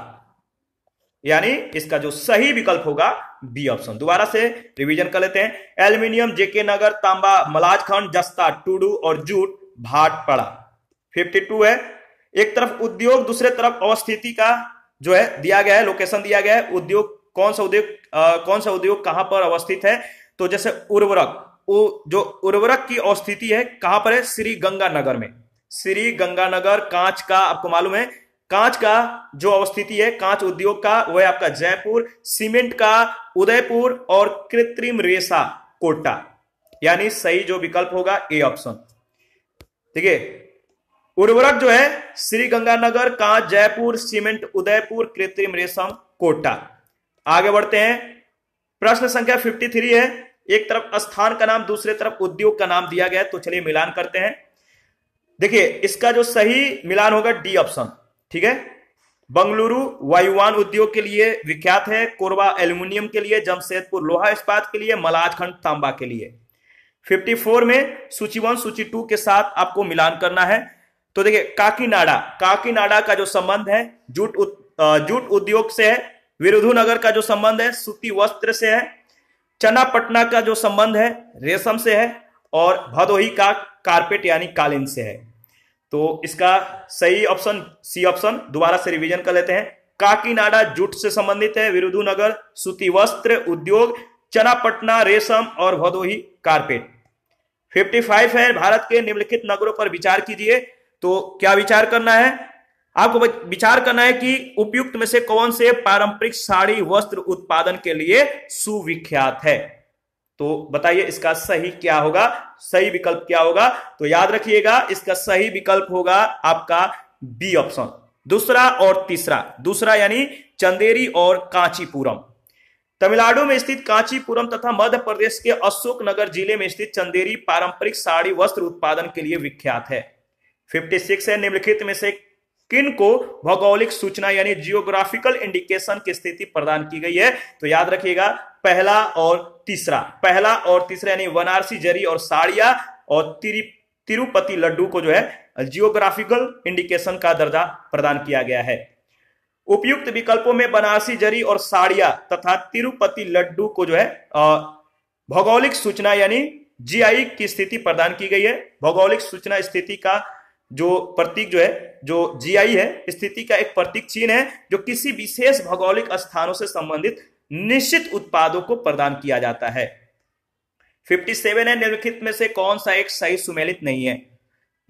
यानी इसका जो सही विकल्प होगा बी ऑप्शन दोबारा से रिवीजन कर लेते हैं। एल्यूमिनियम जेके नगर तांबा मलाजखंड जस्ता टूडू और जूट भाटपाड़ा 52 है। एक तरफ़ उद्योग, दूसरे तरफ़ अवस्थिति का जो है दिया गया है लोकेशन दिया गया है। उद्योग, कौन सा उद्योग कौन सा उद्योग कहाँ पर अवस्थित है? तो जैसे उर्वरक जो उर्वरक की अवस्थिति है, कहाँ पर है? श्री गंगानगर में। श्री गंगानगर, कांच का, आपको मालूम है, कांच का जो अवस्थिति है, कांच उद्योग का वह आपका जयपुर, सीमेंट का उदयपुर और कृत्रिम रेशा, कोटा। यानी सही जो विकल्प होगा ए ऑप्शन ठीक है उर्वरक जो है श्री गंगानगर कांच, जयपुर, सीमेंट, उदयपुर, कृत्रिम रेशम, कोटा। आगे बढ़ते हैं। प्रश्न संख्या 53 है। एक तरफ़ स्थान का नाम, दूसरे तरफ़ उद्योग का नाम दिया गया तो चलिए मिलान करते हैं। देखिए, इसका जो सही मिलान होगा डी ऑप्शन ठीक है? बंगलुरु वायुवान उद्योग के लिए विख्यात है, कोरबा एल्यूमिनियम के लिए, जमशेदपुर लोहा इस्पात के लिए, मलाजखंड तांबा के लिए। 54 में सूची वन, सूची टू के साथ आपको मिलान करना है। तो देखिए, काकीनाडा काकीनाडा का जो संबंध है, जूट जूट उद्योग से है, विरुधुनगर का जो संबंध है, सूती वस्त्र से है चना पटना का जो संबंध है, रेशम से है, और भदोही का कारपेट यानी कालीन से है। तो इसका सही ऑप्शन, सी ऑप्शन, दोबारा से रिवीजन कर लेते हैं। काकीनाडा जूट से संबंधित है, विरुधुनगर सूती वस्त्र उद्योग, चनापटना रेशम और भदोही कारपेट। 55 है, भारत के निम्नलिखित नगरों पर विचार कीजिए तो क्या विचार करना है? आपको विचार करना है कि उपयुक्त में से कौन से पारंपरिक साड़ी वस्त्र उत्पादन के लिए सुविख्यात है। तो बताइए इसका सही क्या होगा, सही विकल्प क्या होगा? तो याद रखिएगा, इसका सही विकल्प होगा आपका बी ऑप्शन दूसरा और तीसरा, दूसरा यानी चंदेरी और कांचीपुरम। तमिलनाडु में स्थित कांचीपुरम तथा मध्य प्रदेश के अशोकनगर ज़िले में स्थित चंदेरी पारंपरिक साड़ी वस्त्र उत्पादन के लिए विख्यात है। 56 है। निम्नलिखित में से किन को भौगोलिक सूचना यानी जियोग्राफिकल इंडिकेशन की स्थिति प्रदान की गई है? तो याद रखिएगा, पहला और तीसरा। पहला और तीसरा यानी वनारसी जरी और साड़िया और तिरुपति लड्डू को जो है जियोग्राफिकल इंडिकेशन का दर्जा प्रदान किया गया है। उपयुक्त विकल्पों में बनारसी जरी और साड़िया तथा तिरुपति लड्डू को जो है भौगोलिक सूचना यानी जीआई की स्थिति प्रदान की गई है। भौगोलिक सूचना स्थिति का जो प्रतीक जो है, जो जीआई है, स्थिति का एक प्रतीक चिन्ह है, जो किसी विशेष भौगोलिक स्थानों से संबंधित निश्चित उत्पादों को प्रदान किया जाता है। 57 है, निम्नलिखित में से कौन सा एक सही सुमेलित नहीं है?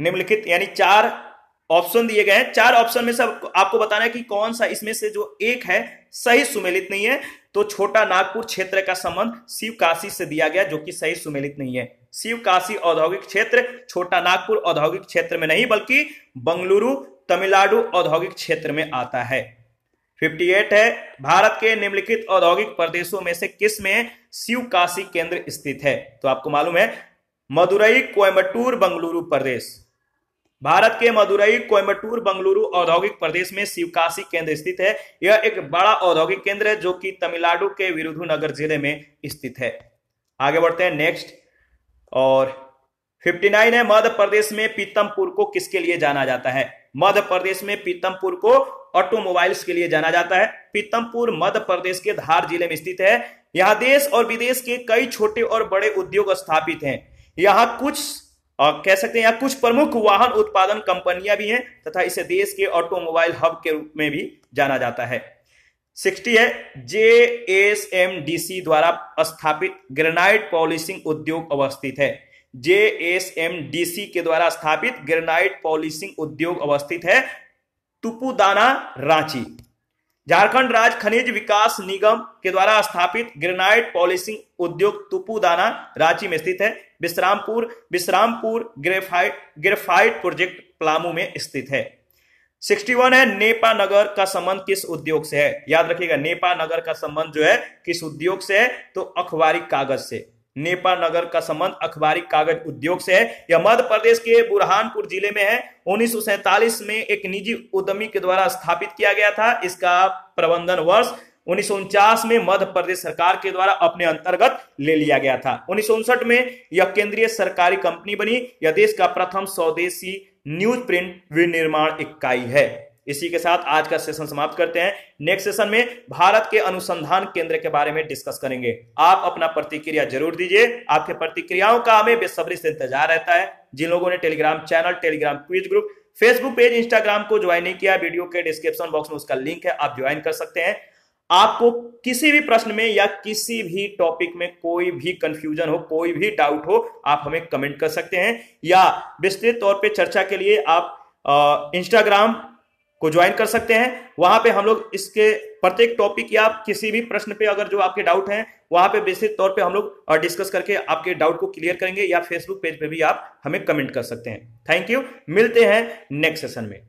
निम्नलिखित यानी चार ऑप्शन दिए गए हैं। चार ऑप्शन में से आपको बताना है कि कौन सा इसमें से जो एक है, सही सुमेलित नहीं है। तो छोटा नागपुर क्षेत्र का संबंध शिव काशी से दिया गया, जो कि सही सुमेलित नहीं है। शिव काशी औद्योगिक क्षेत्र, छोटा नागपुर औद्योगिक क्षेत्र में नहीं, बल्कि बंगलुरु, तमिलनाडु औद्योगिक क्षेत्र में आता है। 58 है, भारत के निम्नलिखित औद्योगिक प्रदेशों में से किसमें शिव काशी केंद्र स्थित है? तो आपको मालूम है, मदुरई कोयम्बटूर बंगलुरु प्रदेश। भारत के मदुरई कोयम्बटूर बंगलुरु औद्योगिक प्रदेश में शिवकाशी केंद्र स्थित है। यह एक बड़ा औद्योगिक केंद्र है जो कि तमिलनाडु के विरुधुनगर ज़िले में स्थित है। आगे बढ़ते हैं नेक्स्ट और 59 है मध्य प्रदेश में पीतमपुर को किसके लिए जाना जाता है? मध्य प्रदेश में पीतमपुर को ऑटोमोबाइल्स के लिए जाना जाता है। पीतमपुर मध्य प्रदेश के धार ज़िले में स्थित है। यहाँ देश और विदेश के कई छोटे और बड़े उद्योग स्थापित हैं। यहाँ कुछ और कह सकते हैं यहाँ कुछ प्रमुख वाहन उत्पादन कंपनियाँ भी हैं तथा इसे देश के ऑटोमोबाइल हब के रूप में भी जाना जाता है। सिक्सटी है, J S M D C द्वारा स्थापित ग्रेनाइट पॉलिशिंग उद्योग अवस्थित है। J S M D C के द्वारा स्थापित ग्रेनाइट पॉलिशिंग उद्योग अवस्थित है। तुपुदाना रांची। झारखंड राज्य खनिज विकास निगम के द्वारा स्थापित ग्रेनाइट पॉलिशिंग उद्योग तुपुदाना रांची में स्थित है। Vishrampur Vishrampur graphite graphite project Palamu में स्थित है। 61 है, नेपा नगर का संबंध किस उद्योग से है? याद रखिएगा, नेपा नगर का संबंध जो है, किस उद्योग से है? तो अखबारी कागज़ से। नेपा नगर का संबंध अखबारी कागज़ उद्योग से है। यह मध्य प्रदेश के बुरहानपुर ज़िले में है। उन्नीस में एक निजी उद्यमी के द्वारा स्थापित किया गया था। इसका प्रबंधन वर्ष उन्नीस सौ उनचास में मध्य प्रदेश सरकार के द्वारा अपने अंतर्गत ले लिया गया था। उन्नीस सौ उनसठ में यह केंद्रीय सरकारी कंपनी बनी। यह देश का प्रथम स्वदेशी न्यूज़ प्रिंट विनिर्माण इकाई है। इसी के साथ आज का सेशन समाप्त करते हैं। नेक्स्ट सेशन में भारत के अनुसंधान केंद्र के बारे में डिस्कस करेंगे। आप अपना प्रतिक्रिया ज़रूर दीजिए। आपके प्रतिक्रियाओं का हमें बेसब्री से इंतज़ार रहता है। जिन लोगों ने Telegram channel Telegram quiz group Facebook page Instagram को ज्वाइन नहीं किया वीडियो के डिस्क्रिप्शन बॉक्स में उसका लिंक है, आप ज्वाइन कर सकते हैं। आपको किसी भी प्रश्न में या किसी भी टॉपिक में कोई भी कंफ्यूजन हो, कोई भी डाउट हो, आप हमें कमेंट कर सकते हैं। या विस्तृत तौर पे चर्चा के लिए आप इंस्टाग्राम को ज्वाइन कर सकते हैं। वहाँ पे हम लोग इसके प्रत्येक टॉपिक या किसी भी प्रश्न पे अगर जो आपके डाउट हैं, वहाँ पे विस्तृत तौर पे हम लोग डिस्कस करके आपके डाउट को क्लियर करेंगे या फेसबुक पेज पे भी आप हमें कमेंट कर सकते हैं। थैंक यू मिलते हैं नेक्स्ट सेशन में।